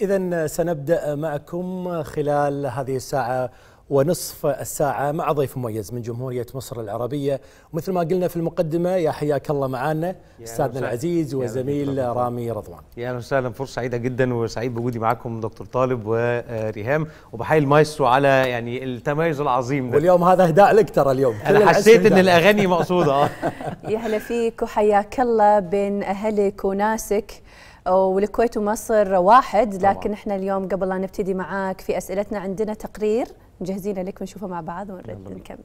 إذا سنبدأ معكم خلال هذه الساعة ونصف الساعة مع ضيف مميز من جمهورية مصر العربية. ومثل ما قلنا في المقدمة يا حياك الله معنا أستاذنا العزيز وزميل رامي رضوان. يا أهلا وسهلا. فرصة سعيدة جدا وسعيد بوجودي معاكم دكتور طالب وريهام. وبحيي المايسترو على يعني التميز العظيم ده. واليوم هذا أهداء لك ترى اليوم. العزف حسيت. الأغاني مقصودة. آه يا هلا فيك وحياك الله بين أهلك وناسك. والكويت ومصر واحد لكن طبعاً. إحنا اليوم قبل لا نبتدي معاك في أسئلتنا عندنا تقرير مجهزين لك ونشوفه مع بعض ونرد. نكمل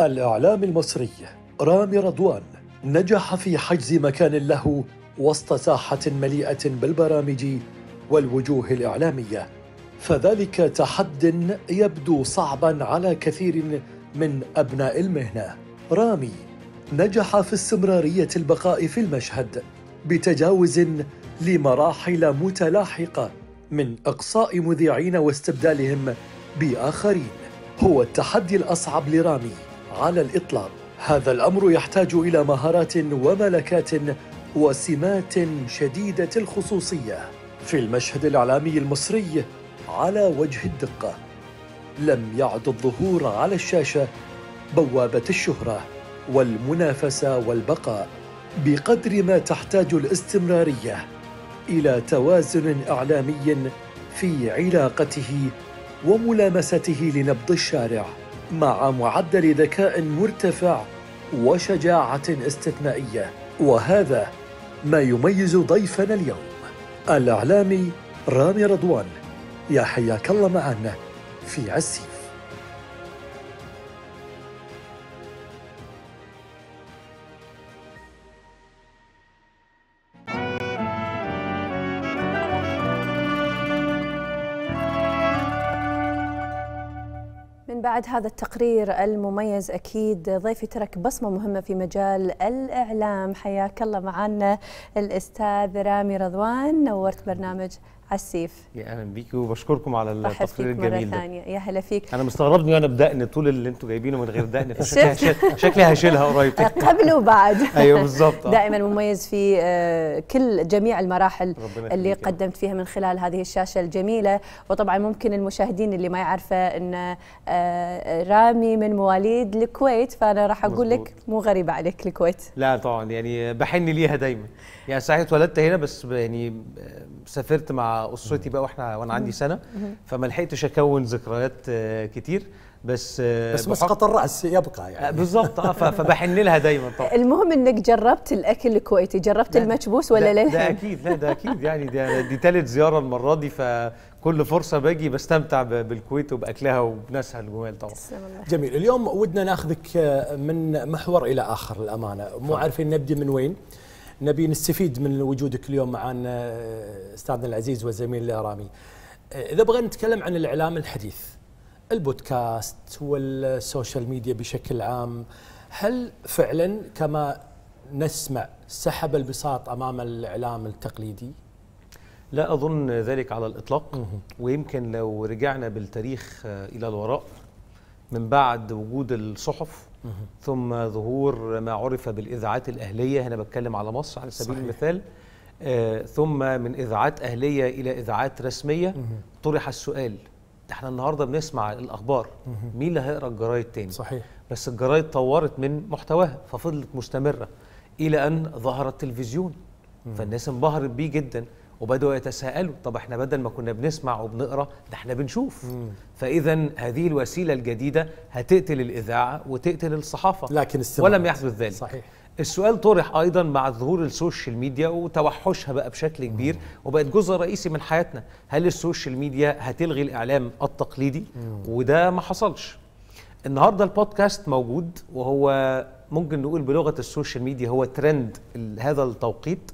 الإعلام المصري رامي رضوان نجح في حجز مكان له وسط ساحة مليئة بالبرامج والوجوه الإعلامية فذلك تحد يبدو صعبا على كثير من أبناء المهنة. رامي نجح في استمرارية البقاء في المشهد بتجاوز لمراحل متلاحقة من إقصاء مذيعين واستبدالهم بآخرين. هو التحدي الأصعب لرامي على الإطلاق. هذا الأمر يحتاج إلى مهارات وملكات وسمات شديدة الخصوصية. في المشهد الإعلامي المصري على وجه الدقة. لم يعد الظهور على الشاشة بوابة الشهرة والمنافسة والبقاء بقدر ما تحتاج الاستمرارية إلى توازن إعلامي في علاقته وملامسته لنبض الشارع مع معدل ذكاء مرتفع وشجاعة استثنائية. وهذا ما يميز ضيفنا اليوم الإعلامي رامي رضوان. يا حياك الله معنا في عسيف. من بعد هذا التقرير المميز أكيد ضيفي ترك بصمة مهمة في مجال الإعلام. حياك الله معنا الأستاذ رامي رضوان نورت برنامج عسيف يا أهلا بيكي وبشكركم على التقرير الجميل ده. ثانية. يا هلا فيك. أنا مستغربني وأنا بدقن طول اللي أنتوا جايبينه من غير دقن فشكلي شفت؟ هشيل- شكلي هشيلها قريب. قبل وبعد. أيوه بالظبط آه. دائما مميز في آه، كل جميع المراحل اللي. قدمت فيها من خلال هذه الشاشة الجميلة. وطبعا ممكن المشاهدين اللي ما يعرفه إن آه، رامي من مواليد الكويت فأنا راح أقول لك. مو غريبة عليك الكويت. لا طبعا يعني بحن ليها دايما. يعني صحيح اتولدت هنا بس يعني سافرت مع أسرتي بقى وإحنا وأنا عندي سنة. فما لحقتش أكون ذكريات آه، كتير. بس آه، بس مسقط الرأس يبقى آه، يعني بالظبط آه ف- فبحن لها دايما. طبعا. المهم إنك جربت الأكل الكويتي. جربت لا، المكبوس ولا ده, ده أكيد لا ده أكيد. يعني ده دي ثالث زيارة المرة دي فكل فرصة باجي بستمتع بالكويت وبأكلها وبناسها الجمال طبعا. جميل. اليوم ودنا ناخذك من محور إلى آخر الأمانة. مو عارفين نبدي من وين. نبي نستفيد من وجودك اليوم معنا أستاذنا العزيز والزميل رامي إذا بغينا نتكلم عن الإعلام الحديث البودكاست والسوشيال ميديا بشكل عام هل فعلا كما نسمع سحب البساط أمام الإعلام التقليدي؟ لا أظن ذلك على الإطلاق. ويمكن لو رجعنا بالتاريخ آه، إلى الوراء من بعد وجود الصحف ثم ظهور ما عرف بالإذاعات الأهلية هنا بتكلم على مصر على سبيل صحيح. المثال. آه، ثم من إذاعات أهلية إلى إذاعات رسمية طرح السؤال. إحنا النهارده بنسمع الأخبار. مين اللي هيقرأ الجرايد تاني؟ صحيح. بس الجرايد طورت من محتواها ففضلت مستمرة إلى أن ظهر التلفزيون فالناس انبهرت بيه جدا. وبدأوا يتساءلوا طب إحنا بدل ما كنا بنسمع وبنقرأ ده إحنا بنشوف. فإذا هذه الوسيلة الجديدة هتقتل الإذاعة وتقتل الصحافة لكن. ولم يحدث ذلك. صحيح. السؤال طرح أيضا مع ظهور السوشيال ميديا وتوحشها بقى بشكل كبير وبقت جزء رئيسي من حياتنا. هل السوشيال ميديا هتلغي الإعلام التقليدي؟ وده ما حصلش. النهارده البودكاست موجود وهو ممكن نقول بلغة السوشيال ميديا هو ترند هذا التوقيت.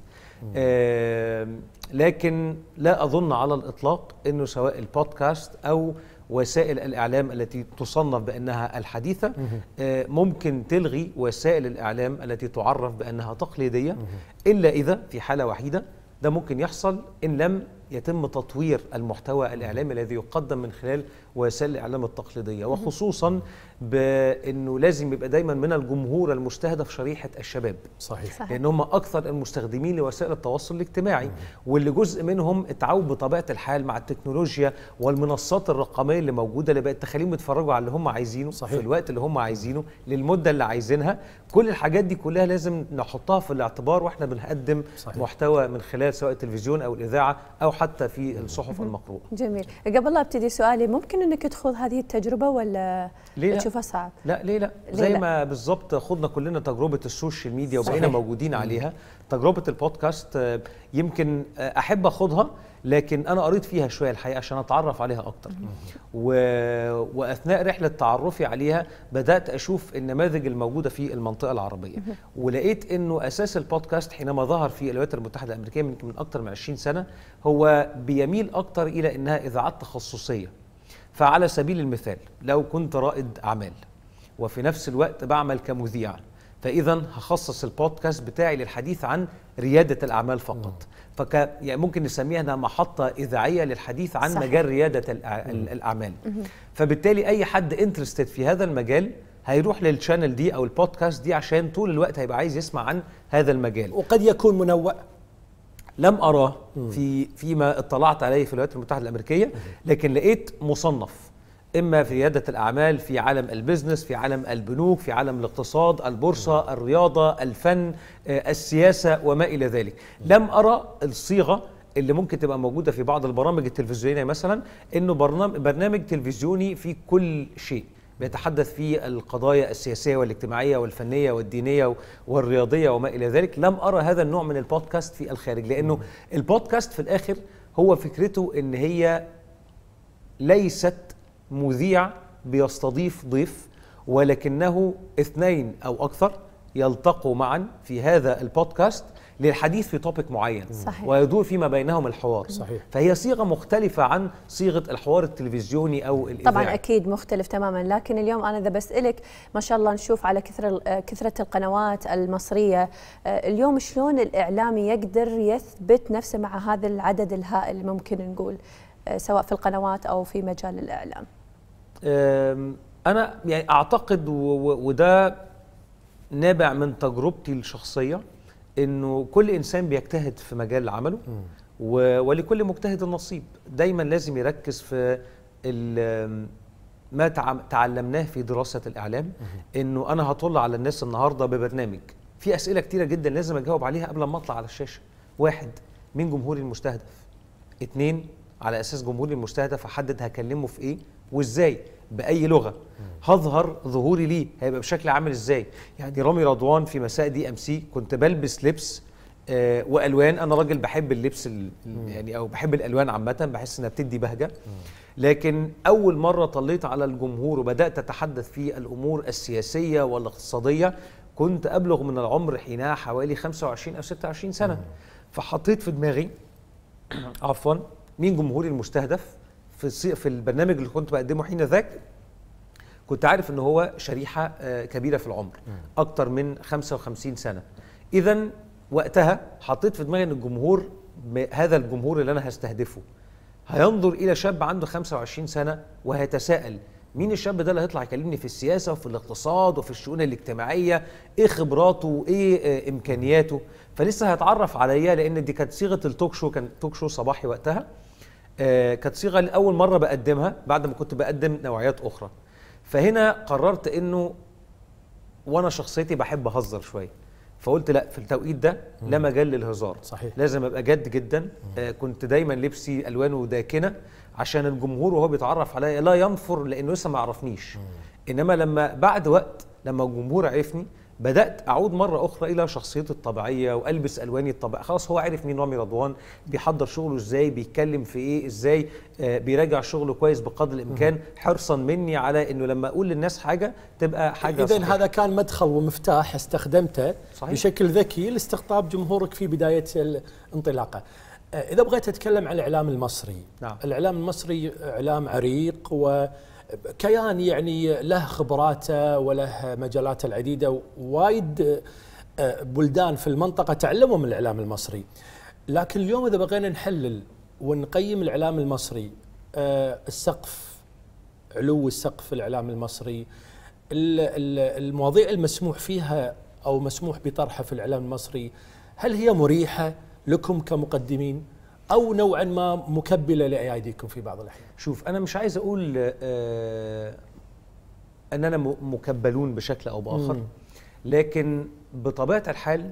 لكن لا أظن على الإطلاق إنه سواء البودكاست أو وسائل الإعلام التي تصنف بأنها الحديثة آه، ممكن تلغي وسائل الإعلام التي تعرف بأنها تقليدية. إلا إذا في حالة وحيدة ده ممكن يحصل إن لم يتم تطوير المحتوى الإعلامي الذي يقدم من خلال وسائل الاعلام التقليدية. وخصوصا بإنه لازم يبقى دايما من الجمهور المستهدف شريحة الشباب. صحيح. صحيح. لأن هم أكثر المستخدمين لوسائل التواصل الاجتماعي واللي جزء منهم اتعود بطبيعة الحال مع التكنولوجيا والمنصات الرقمية اللي موجودة اللي بقت تخليهم يتفرجوا على اللي هم عايزينه صحيح. في الوقت اللي هم عايزينه للمدة اللي عايزينها. كل الحاجات دي كلها لازم نحطها في الاعتبار وإحنا بنقدم صحيح. محتوى من خلال سواء التلفزيون أو الإذاعة أو حتى في الصحف المقروءة. جميل. قبل لا أبتدي سؤالي ممكن إنك تخوض هذه التجربة ولا ليه لا؟ تشوفها صعب؟ لا ليه لا؟ ليه زي لا؟ ما بالظبط خضنا كلنا تجربة السوشيال ميديا وبقينا. موجودين عليها. تجربة البودكاست آه، يمكن آه، أحب اخدها لكن أنا قريت فيها شوية الحقيقة عشان أتعرف عليها أكتر. و... وأثناء رحلة تعرفي عليها بدأت أشوف النماذج الموجودة في المنطقة العربية. ولقيت إنه أساس البودكاست حينما ظهر في الولايات المتحدة الأمريكية من من أكثر من 20 سنة هو بيميل أكتر إلى إنها إذاعات تخصصية. فعلى سبيل المثال لو كنت رائد أعمال وفي نفس الوقت بعمل كمذيع فاذا هخصص البودكاست بتاعي للحديث عن ريادة الأعمال فقط. فك يعني ممكن نسميها إنها محطة إذاعية للحديث عن صحيح. مجال ريادة الأع- الأعمال. فبالتالي أي حد interested في هذا المجال هيروح لل channel دي أو البودكاست دي عشان طول الوقت هيبقى عايز يسمع عن هذا المجال. وقد يكون منوع. لم اراه في فيما اطلعت عليه في الولايات المتحدة الأمريكية لكن لقيت مصنف إما في رياده الأعمال في عالم البزنس في عالم البنوك في عالم الاقتصاد البورصة الرياضة الفن آه، السياسة وما إلى ذلك. لم أرى الصيغة اللي ممكن تبقى موجودة في بعض البرامج التلفزيونية مثلا إنه برنامج برنامج تلفزيوني في كل شيء. بيتحدث في القضايا السياسية والاجتماعية والفنية والدينية والرياضية وما إلى ذلك. لم أرى هذا النوع من البودكاست في الخارج لأنه البودكاست في الآخر هو فكرته إن هي ليست مذيع بيستضيف ضيف ولكنه اثنين أو أكثر يلتقوا معا في هذا البودكاست. للحديث في توبيك معين صحيح. ويدور فيما بينهم الحوار صحيح. فهي صيغة مختلفة عن صيغة الحوار التلفزيوني أو الإذاعي طبعا أكيد مختلف تماما لكن اليوم أنا إذا بسألك ما شاء الله نشوف على كثر كثرة القنوات المصرية آه، اليوم شلون الإعلامي يقدر يثبت نفسه مع هذا العدد الهائل ممكن نقول آه، سواء في القنوات أو في مجال الإعلام أنا يعني أعتقد وده نابع من تجربتي الشخصية إنه كل إنسان بيجتهد في مجال عمله و- ولكل مجتهد نصيب دايما لازم يركز في ال- ما تع- تعلمناه في دراسة الإعلام إنه أنا هطل على الناس النهارده ببرنامج. في أسئلة كتيرة جدا لازم أجاوب عليها قبل ما أطلع على الشاشة. واحد مين جمهوري المستهدف؟ اتنين على أساس جمهوري المستهدف أحدد هكلمه في إيه؟ وإزاي؟ بأي لغة. هظهر ظهوري ليه. هيبقى بشكل عامل إزاي؟ يعني رامي رضوان في مساء دي أم سي كنت بلبس لبس آه وألوان. أنا راجل بحب اللبس ال- يعني أو بحب الألوان عامة. بحس إنها بتدي بهجة. لكن أول مرة طليت على الجمهور وبدأت أتحدث في الأمور السياسية والاقتصادية كنت أبلغ من العمر حينها حوالي 25 أو 26 سنة. فحطيت في دماغي عفوا مين جمهوري المستهدف؟ في في البرنامج اللي كنت بقدمه حين ذاك كنت عارف إن هو شريحة آه، كبيرة في العمر أكتر من 55 سنة. اذا وقتها حطيت في دماغي إن الجمهور هذا الجمهور اللي أنا هستهدفه هينظر إلى شاب عنده 25 سنة وهيتساءل مين الشاب ده اللي هيطلع يكلمني في السياسة وفي الاقتصاد وفي الشؤون الاجتماعية؟ إيه خبراته؟ وايه آه، إمكانياته؟ فلسه هيتعرف عليا لأن دي كانت صيغة التوك شو كان توك شو صباحي وقتها. كانت صيغة لأول مرة بقدمها بعد ما كنت بقدم نوعيات أخرى. فهنا قررت إنه وأنا شخصيتي بحب أهزر شوية. فقلت لأ في التوقيت ده لا مجال للهزار. صحيح. لازم أبقى جد جدا. آه كنت دايما لبسي الوانه داكنه عشان الجمهور وهو بيتعرف عليا لا ينفر لأنه لسه ما يعرفنيش إنما لما بعد وقت لما الجمهور عرفني بدأت أعود مرة أخرى إلى شخصيتي الطبيعية وألبس ألواني الطبيعية خلاص هو عارف مين رامي رضوان بيحضر شغله إزاي بيتكلم في إيه إزاي آه بيراجع شغله كويس بقدر الإمكان حرصا مني على إنه لما أقول للناس حاجة تبقى حاجة اذا. هذا كان مدخل ومفتاح استخدمته صحيح. بشكل ذكي لاستقطاب جمهورك في بداية الانطلاقة. آه، إذا بغيت أتكلم عن الإعلام المصري نعم. الإعلام المصري إعلام عريق وكيان يعني له خبراته وله مجالاته العديدة وايد آه، بلدان في المنطقة تعلموا من الإعلام المصري. لكن اليوم إذا بغينا نحلل ونقيم الإعلام المصري آه، السقف علو السقف الإعلام المصري ال- ال- المواضيع المسموح فيها أو مسموح بطرحها في الإعلام المصري هل هي مريحة لكم كمقدمين أو نوعا ما مكبلة لاياديكم في بعض الأحيان؟ شوف أنا مش عايز أقول آه اننا مكبلون بشكل أو بآخر مم. لكن بطبيعة الحال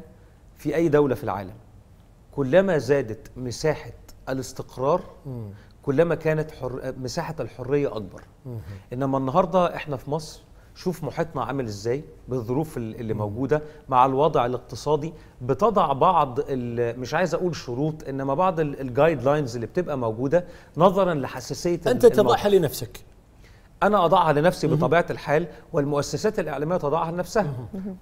في أي دولة في العالم كلما زادت مساحة الاستقرار كلما كانت حر... مساحة الحرية أكبر إنما النهارده إحنا في مصر شوف محيطنا عامل إزاي بالظروف ال- اللي موجودة مع الوضع الاقتصادي. بتضع بعض مش عايز أقول شروط إنما بعض الجايد لاينز اللي بتبقى موجودة نظرا لحساسية أنت. تضعها لنفسك. أنا أضعها لنفسي بطبيعة الحال والمؤسسات الإعلامية تضعها لنفسها.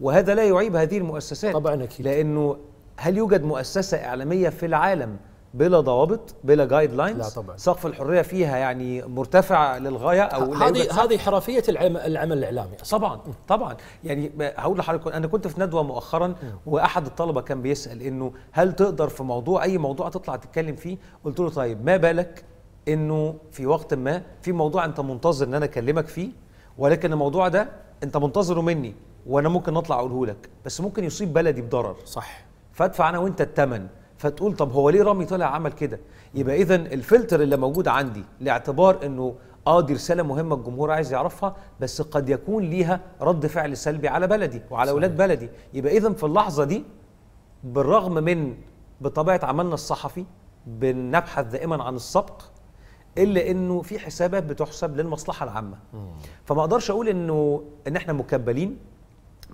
وهذا لا يعيب هذه المؤسسات طبعاً أكيد. لأنه هل يوجد مؤسسة إعلامية في العالم بلا ضوابط بلا جايد لاينز لا طبعاً. سقف الحرية فيها يعني مرتفع للغاية أو هذه. هذه حرفية العمل, العمل الإعلامي. أصلاً. طبعا طبعا. يعني هقول لحضرتك أنا كنت في ندوة مؤخرا وأحد الطلبة كان بيسأل إنه هل تقدر في موضوع أي موضوع تطلع تتكلم فيه؟ قلت له طيب ما بالك إنه في وقت ما في موضوع أنت منتظر إن أنا أكلمك فيه؟ ولكن الموضوع ده أنت منتظره مني وأنا ممكن أطلع أقوله لك. بس ممكن يصيب بلدي بضرر. صح. فادفع أنا وأنت الثمن فتقول طب هو ليه رامي طلع عمل كده؟ يبقى اذا الفلتر اللي موجود عندي لاعتبار إنه آه دي رسالة مهمة الجمهور عايز يعرفها بس قد يكون ليها رد فعل سلبي على بلدي وعلى أولاد بلدي. يبقى اذا في اللحظة دي بالرغم من بطبيعة عملنا الصحفي بنبحث دائما عن السبق إلا إنه في حسابات بتحسب للمصلحة العامة. فما أقدرش أقول إنه إن إحنا مكبلين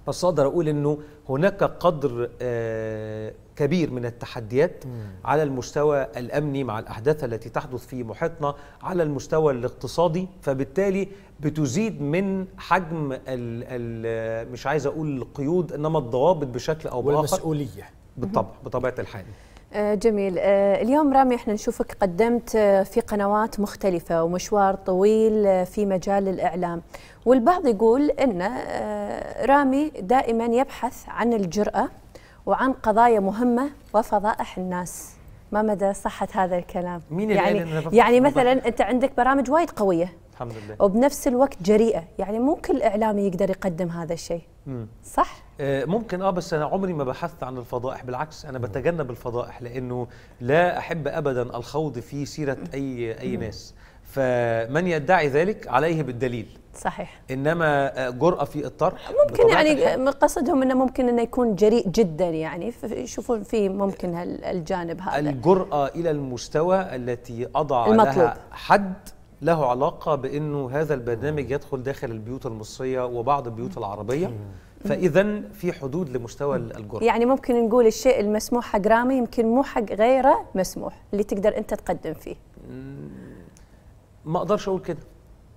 بس أقدر أقول إنه هناك قدر آه، كبير من التحديات على المستوى الأمني مع الأحداث التي تحدث في محيطنا على المستوى الاقتصادي فبالتالي بتزيد من حجم ال ال مش عايز أقول القيود إنما الضوابط بشكل أو بآخر. والمسؤولية. بالطبع بطبيعة الحال. آه، جميل. آه، اليوم رامي إحنا نشوفك قدمت آه، في قنوات مختلفة ومشوار طويل في مجال الإعلام. والبعض يقول أن رامي دائما يبحث عن الجرأة وعن قضايا مهمة وفضائح الناس. ما مدى صحة هذا الكلام؟ مين يعني يعني عن مثلا؟ أنت عندك برامج وايد قوية. الحمد لله. وبنفس الوقت جريئة. يعني مو كل إعلامي يقدر يقدم هذا الشيء. صح؟ آه، ممكن. آه بس أنا عمري ما بحثت عن الفضائح. بالعكس أنا بتجنب الفضائح لأنه لا أحب ابدا الخوض في سيرة اي أي ناس. فمن يدعي ذلك؟ عليه بالدليل. صحيح. إنما آه، جرأة في الطرح ممكن يعني قصدهم إنه ممكن إنه يكون جريء جدا يعني. يشوفون فيه ممكن الجانب هذا. الجرأة إلى المستوى التي أضع المطلوب. لها حد له علاقة بأنه هذا البرنامج يدخل داخل البيوت المصرية وبعض البيوت العربية. فإذا في حدود لمستوى الجرأة. يعني ممكن نقول الشيء المسموح حق رامي يمكن مو حق غيره مسموح اللي تقدر أنت تقدم فيه. ما أقدرش أقول كده.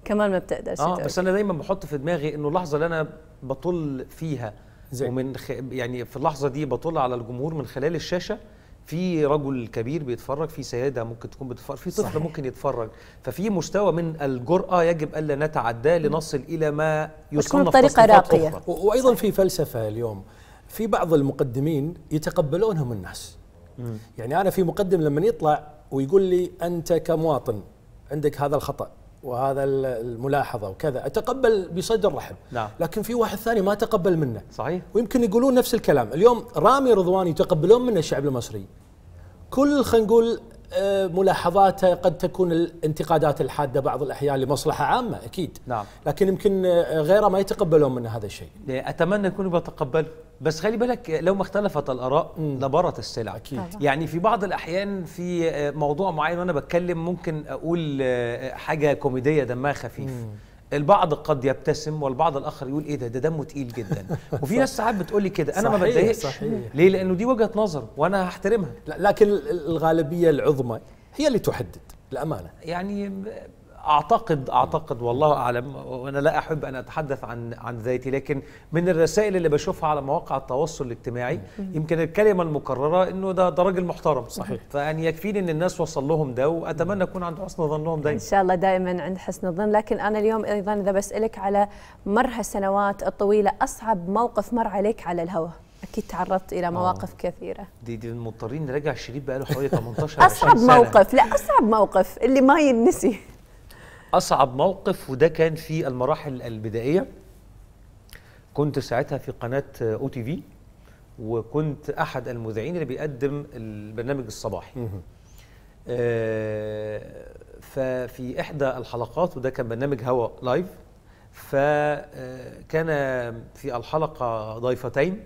كمان ما بتقدر آه. بس أنا دايما بحط في دماغي إنه اللحظة اللي أنا بطل فيها زين. ومن خ... يعني في اللحظة دي بطل على الجمهور من خلال الشاشة في رجل كبير بيتفرج في سيده ممكن تكون بتتفرج في طفل صحيح. ممكن يتفرج ففي مستوى من الجرأة يجب ألا نتعداه لنصل إلى ما يصنف بطريقة تصنيفات راقية. أخرى. وأيضا في فلسفة اليوم في بعض المقدمين يتقبلونهم الناس يعني أنا في مقدم لما يطلع ويقول لي أنت كمواطن عندك هذا الخطأ وهذا ال- الملاحظة وكذا. أتقبل بصدر رحب نعم. لكن في واحد ثاني ما تقبل منه. صحيح. ويمكن يقولون نفس الكلام. اليوم رامي رضوان يتقبلون منه الشعب المصري. كل خلينا نقول ملاحظاته قد تكون الانتقادات الحادة بعض الأحيان لمصلحة عامة أكيد. نعم. لكن يمكن آه، غيره ما يتقبلون منه هذا الشيء. أتمنى يكونوا بيتقبلوا بس خلي بالك لو ما اختلفت الآراء لبارت السلع. أكيد. يعني في بعض الأحيان في آه، موضوع معين وأنا بتكلم ممكن أقول آه، حاجة كوميدية دمها خفيف. البعض قد يبتسم والبعض الآخر يقول إيه ده؟ ده دمه تقيل جدا. وفي ناس ساعات بتقول لي كده. أنا ما بتضايقش. صحيح. ليه؟ لأنه دي وجهة نظر وأنا هحترمها. لكن ال- الغالبية العظمى هي اللي تحدد الامانه يعني أعتقد أعتقد والله أعلم وأنا لا أحب أن أتحدث عن عن ذاتي لكن من الرسائل اللي بشوفها على مواقع التواصل الاجتماعي يمكن الكلمة المكررة إنه ده ده راجل محترم صحيح. فيعني يكفيني إن الناس وصل لهم ده وأتمنى اكون عند حسن ظنهم إن دايما شاء الله دائما عند حسن الظن. لكن أنا اليوم أيضا إذا بسألك على مر هالسنوات الطويلة أصعب موقف مر عليك على الهواء؟ أكيد تعرضت إلى مواقف كثيرة. دي دي مضطرين نراجع الشريط بقاله حوالي 18 أصعب 20 سنة. موقف لا أصعب موقف اللي ما ينسي. أصعب موقف وده كان في المراحل البدائية. كنت ساعتها في قناة أو تي في وكنت أحد المذيعين اللي بيقدم البرنامج الصباحي. آه، ففي إحدى الحلقات وده كان برنامج هوا live فكان في الحلقة ضيفتين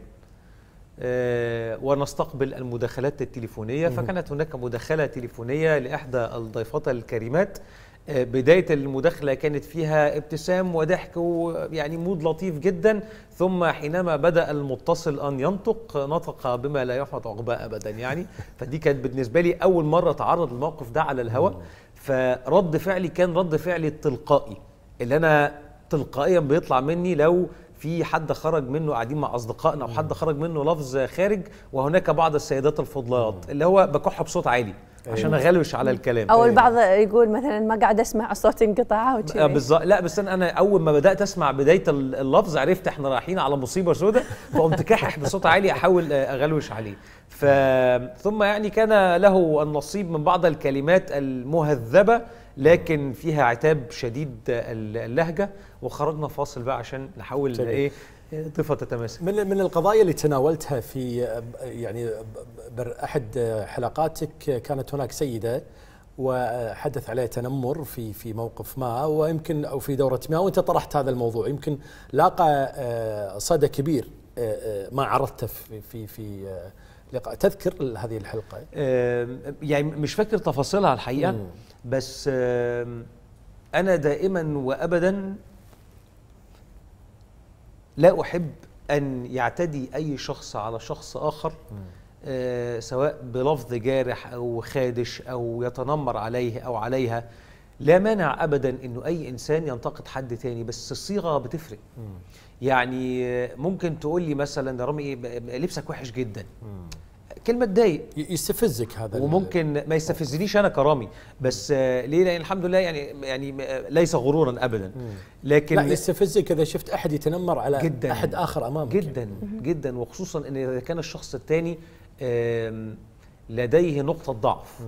آه، ونستقبل المداخلات التليفونية. فكانت هناك مداخلة تليفونية لإحدى الضيفات الكريمات بداية المداخلة كانت فيها ابتسام وضحك ويعني مود لطيف جدا ثم حينما بدأ المتصل أن ينطق نطق بما لا يحمد عقباه ابدا يعني. فدي كانت بالنسبة لي أول مرة اتعرض للموقف ده على الهواء. فرد فعلي كان رد فعلي التلقائي اللي أنا تلقائيا بيطلع مني لو في حد خرج منه قاعدين مع أصدقائنا أو حد خرج منه لفظ خارج وهناك بعض السيدات الفضلات اللي هو بكح بصوت عالي. عشان أغلوش على الكلام. أو البعض يقول مثلا ما قاعد أسمع صوت انقطاع آه، بالظبط. لا بس أنا أنا أول ما بدأت أسمع بداية ال- اللفظ عرفت إحنا رايحين على مصيبة سوداء فقمت كاحح بصوت عالي أحاول آه، أغلوش عليه. ف ثم يعني كان له النصيب من بعض الكلمات المهذبة لكن فيها عتاب شديد ال- اللهجة. وخرجنا فاصل بقى عشان نحاول. إيه الطفه تتماسك. من من القضايا اللي تناولتها في يعني بر- أحد حلقاتك كانت هناك سيدة وحدث عليها تنمر في في موقف ما ويمكن أو في دورة ما وأنت طرحت هذا الموضوع. يمكن لاقى آه، صدى كبير آه، آه، ما عرضته في في في لقاء. تذكر هذه الحلقة؟ يعني مش فاكر تفاصيلها الحقيقة مم. بس أنا دائما وابدا لا أحب أن يعتدي أي شخص على شخص آخر آه، سواء بلفظ جارح أو خادش أو يتنمر عليه أو عليها. لا مانع ابدا إنه أي إنسان ينتقد حد تاني بس الصيغة بتفرق. يعني آه، ممكن تقول لي مثلا رامي لبسك وحش جدا. كلمة تضايق يستفزك هذا وممكن ما يستفزنيش أنا كرامي بس آه، ليه؟ لأن الحمد لله يعني يعني آه، ليس غرورا ابدا. لكن لا يستفزك إذا شفت أحد يتنمر على جداً. أحد آخر أمامك. جدا جدا. وخصوصا إن إذا كان الشخص الثاني لديه نقطة ضعف.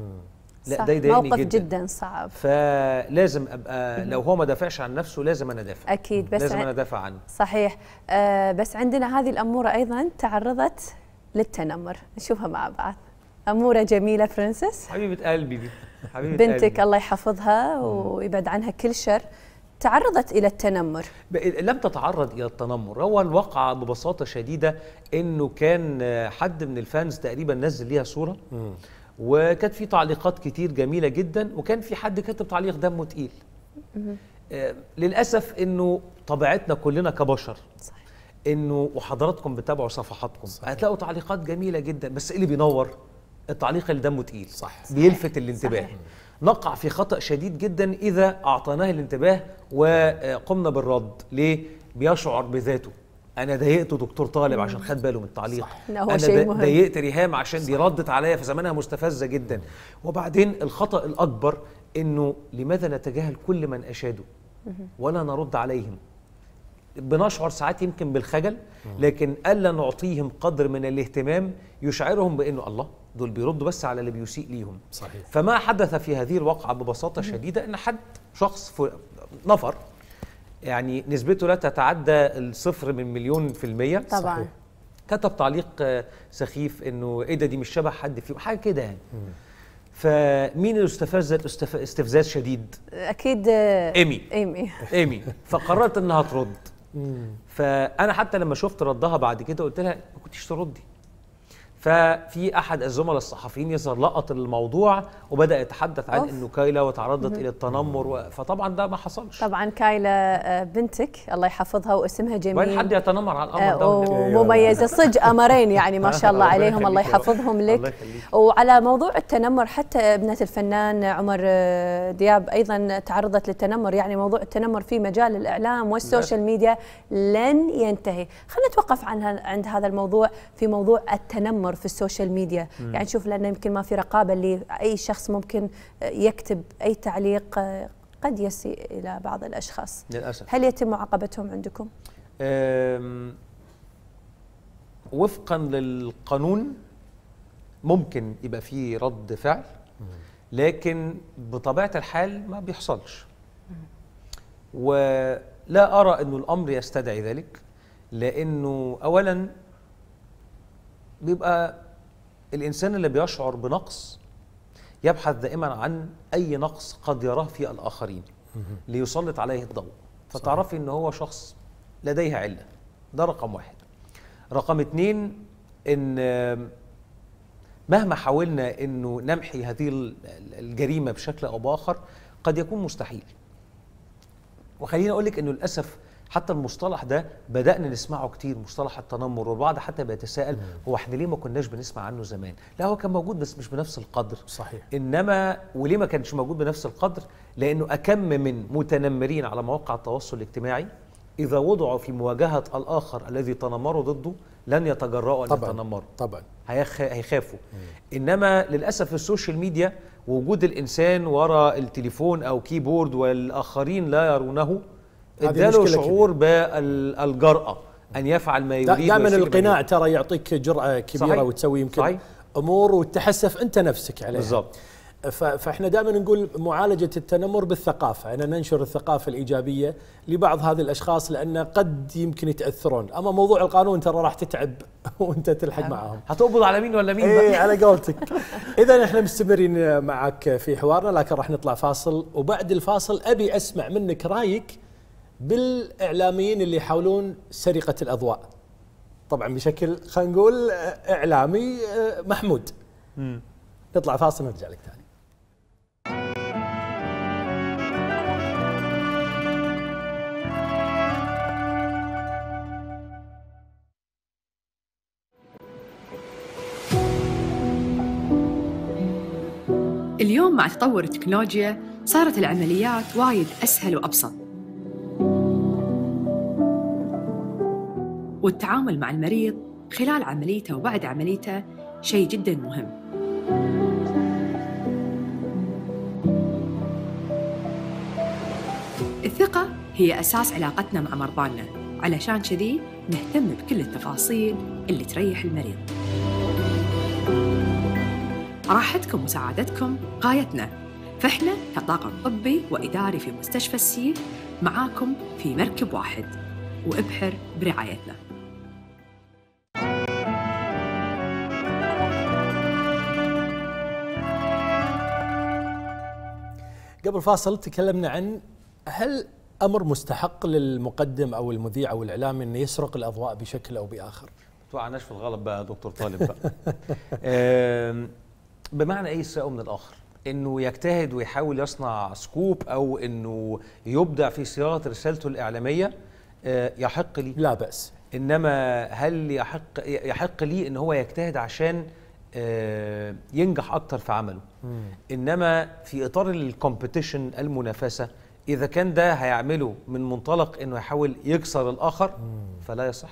لا صح، ده يضايقني موقف جدا, جدا صعب. فلازم أبقى لو هو ما دافعش عن نفسه لازم أنا دافع أكيد. بس لازم أنا دافع عنه. صحيح. آه بس عندنا هذه الأمورة أيضا تعرضت للتنمر. نشوفها مع بعض. أمورة جميلة فرنسس حبيبة قلبي دي. حبيبة بنتك قلبي. الله يحفظها ويبعد عنها كل شر. تعرضت إلى التنمر. لم تتعرض إلى التنمر. هو الواقع ببساطة شديدة إنه كان حد من الفانز تقريبا نزل ليها صورة. وكانت في تعليقات كتير جميلة جدا وكان في حد كاتب تعليق دمه تقيل. آه، للأسف إنه طبيعتنا كلنا كبشر. صحيح. إنه وحضراتكم بتابعوا صفحاتكم. هتلاقوا تعليقات جميلة جدا بس إيه اللي بينور؟ التعليق اللي دمه تقيل. صح. بيلفت الانتباه. صحيح. نقع في خطأ شديد جدا إذا أعطيناه الانتباه وقمنا بالرد. ليه؟ بيشعر بذاته. أنا ضايقت دكتور طالب عشان خد باله من التعليق. صح. لا، هو أنا. ضايقت ريهام عشان دي ردت عليا في زمانها مستفزة جدا. وبعدين الخطأ الأكبر إنه لماذا نتجاهل كل من أشادوا؟ ولا نرد عليهم. بنشعر ساعات يمكن بالخجل لكن الا نعطيهم قدر من الاهتمام يشعرهم بإنه الله دول بيردوا بس على اللي بيسيء ليهم. صحيح. فما حدث في هذه الواقعة ببساطة شديدة إن حد شخص نفر يعني نسبته لا تتعدى الصفر من مليون في المية. طبعا. صحيح. كتب تعليق سخيف إنه إيه ده دي مش شبه حد فيهم حاجة كده يعني. فمين اللي استفزت استف... استفزاز شديد؟ أكيد آه، إيمي. إيمي. إيمي. فقررت إنها ترد. فأنا حتى لما شفت ردها بعد كده قلت لها ما كنتيش تردي. ففي أحد الزملاء الصحفيين يظهر لقط الموضوع وبدأ يتحدث عن. إنه كايلا وتعرضت إلى التنمر و... فطبعا ده ما حصلش. طبعا كايلا آه، بنتك الله يحفظها واسمها وين جميل حد يتنمر على القمر آه، ده ومميزة صدق قمرين يعني ما شاء الله عليهم الله. يحفظهم لك. وعلى موضوع التنمر حتى ابنة الفنان عمر آه، دياب أيضا تعرضت للتنمر يعني موضوع التنمر في مجال الإعلام وال social media لن ينتهي. خلينا نتوقف عنها عند هذا الموضوع في موضوع التنمر. في السوشيال ميديا يعني نشوف لأنه يمكن ما في رقابة لأي شخص ممكن يكتب أي تعليق آه، قد يسيء إلى بعض الأشخاص. للأسف. هل يتم معاقبتهم عندكم؟ وفقا للقانون ممكن يبقى فيه رد فعل لكن بطبيعة الحال ما بيحصلش. ولا أرى إنه الأمر يستدعي ذلك لأنه اولا بيبقى الإنسان اللي بيشعر بنقص يبحث دائما عن أي نقص قد يراه في الآخرين ليسلط عليه الضوء. فتعرفي إن هو شخص لديه علة. ده رقم واحد. رقم اتنين إن مهما حاولنا إنه نمحي هذه ال- الجريمة بشكل أو بآخر قد يكون مستحيل. وخليني أقول لك إنه للأسف حتى المصطلح ده بدأنا نسمعه كتير مصطلح التنمر والبعض حتى بيتساءل هو إحنا ليه ما كناش بنسمع عنه زمان؟ لا هو كان موجود بس مش بنفس القدر. صحيح. إنما وليه ما كانش موجود بنفس القدر؟ لأنه أكم من متنمرين على مواقع التواصل الاجتماعي إذا وضعوا في مواجهة الآخر الذي تنمروا ضده لن يتجرؤوا أن طبعا يتنمروا. طبعا. هيخ- هيخافوا. إنما للأسف ال social media وجود الإنسان وراء التليفون أو keyboard والآخرين لا يرونه اداله شعور بالجرأة أن يفعل ما يريد دائما القناع. ترى يعطيك جرأة كبيرة صحيح. وتسوي يمكن صحيح. أمور وتحسف أنت نفسك عليها بالضبط فإحنا دائما نقول معالجة التنمر بالثقافة، ان ننشر الثقافة الإيجابية لبعض هذه الأشخاص لأن قد يمكن يتأثرون، أما موضوع القانون ترى راح تتعب وأنت تلحق معهم. هتقبض على مين ولا مين إيه؟ على قولتك. اذا إحنا مستمرين معك في حوارنا لكن راح نطلع فاصل وبعد الفاصل أبي أسمع منك رأيك بالإعلاميين اللي يحاولون سرقة الأضواء. طبعا بشكل خلينا نقول إعلامي آه، محمود. نطلع فاصل نرجع لك ثاني. اليوم مع تطور التكنولوجيا صارت العمليات وايد أسهل وأبسط والتعامل مع المريض خلال عمليته وبعد عمليته شيء جدا مهم. الثقة هي أساس علاقتنا مع مرضانا علشان كذي نهتم بكل التفاصيل اللي تريح المريض. راحتكم وسعادتكم غايتنا. فإحنا كطاقم طبي وإداري في مستشفى السيف معاكم في مركب واحد وإبحر برعايتنا. قبل فاصل تكلمنا عن هل أمر مستحق للمقدم أو المذيع أو الإعلامي انه يسرق الأضواء بشكل أو بآخر؟ توقعناش في الغلط بقى دكتور طالب بقى. بمعنى إيه السرقه من الآخر؟ إنه يجتهد ويحاول يصنع scoop أو إنه يبدع في صياغة رسالته الإعلامية آه، يحق لي. لا بأس. إنما هل يحق يحق لي إن هو يجتهد عشان آه، ينجح أكتر في عمله؟ إنما في إطار ال competition المنافسة إذا كان ده هيعمله من منطلق إنه يحاول يكسر الآخر فلا يصح.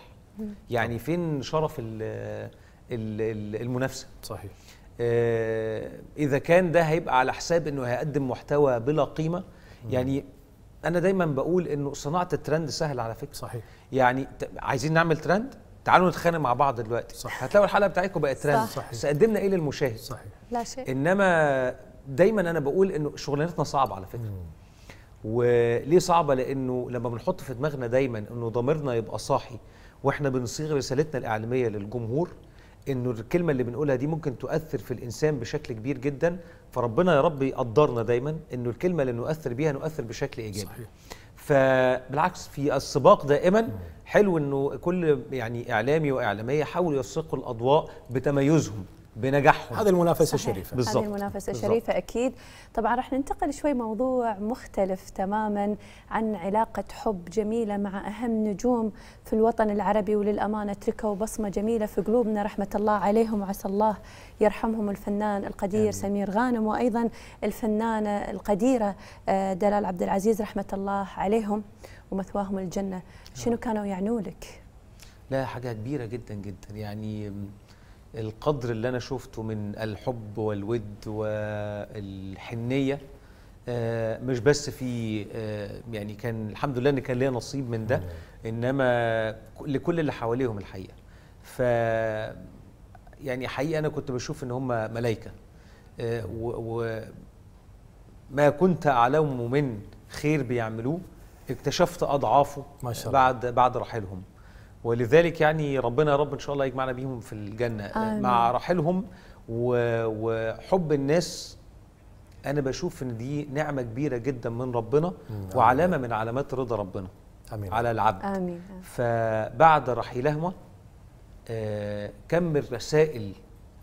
يعني فين شرف ال- ال- ال- المنافسة؟ صحيح. آه، إذا كان ده هيبقى على حساب إنه هيقدم محتوى بلا قيمة يعني أنا دايما بقول إنه صناعة الترند سهل على فكرة. صحيح. يعني عايزين نعمل ترند؟ تعالوا نتخانق مع بعض دلوقتي. صح. هتلاقوا الحلقة بتاعتكم بقت ترند صح. بس قدمنا إيه للمشاهد؟ صحيح. لا شيء. إنما دايما أنا بقول إنه شغلانتنا صعبة على فكرة. وليه صعبة؟ لأنه لما بنحط في دماغنا دايما إنه ضميرنا يبقى صاحي وإحنا بنصيغ رسالتنا الإعلامية للجمهور إنه الكلمة اللي بنقولها دي ممكن تؤثر في الإنسان بشكل كبير جدا. فربنا يا رب يقدرنا دايما إنه الكلمة اللي نؤثر بيها نؤثر بشكل إيجابي. صحيح. فبالعكس في السباق دائما حلو إنه كل يعني إعلامي وإعلامية يحاولوا يسرقوا الأضواء بتميزهم بنجاحهم. هذه المنافسة صحيح. الشريفة. بالضبط. هذه المنافسة بالضبط. الشريفة أكيد. طبعا راح ننتقل شوي موضوع مختلف تماما عن علاقة حب جميلة مع أهم نجوم في الوطن العربي وللأمانة تركوا بصمة جميلة في قلوبنا. رحمة الله عليهم وعسى الله يرحمهم الفنان القدير سمير غانم وأيضا الفنانة القديرة آه، دلال عبد العزيز. رحمة الله عليهم. ومثواهم الجنة. شنو كانوا يعنوا لك؟ لا حاجة كبيرة جدا جدا. يعني القدر اللي أنا شفته من الحب والود والحنية آه، مش بس في آه، يعني كان الحمد لله إن كان ليا نصيب من ده إنما لكل اللي حواليهم الحقيقة. ف يعني حقيقة أنا كنت بشوف إن هم ملائكة. آه، و- وما كنت أعلمه من خير بيعملوه اكتشفت أضعافه ما شاء الله. بعد بعد رحيلهم. ولذلك يعني ربنا يا رب إن شاء الله يجمعنا بيهم في الجنة آه، آمين. مع رحيلهم. وحب الناس أنا بشوف إن دي نعمة كبيرة جدا من ربنا وعلامة من علامات رضا ربنا آمين. على العبد. آمين. فبعد رحيلهما آه، كم الرسائل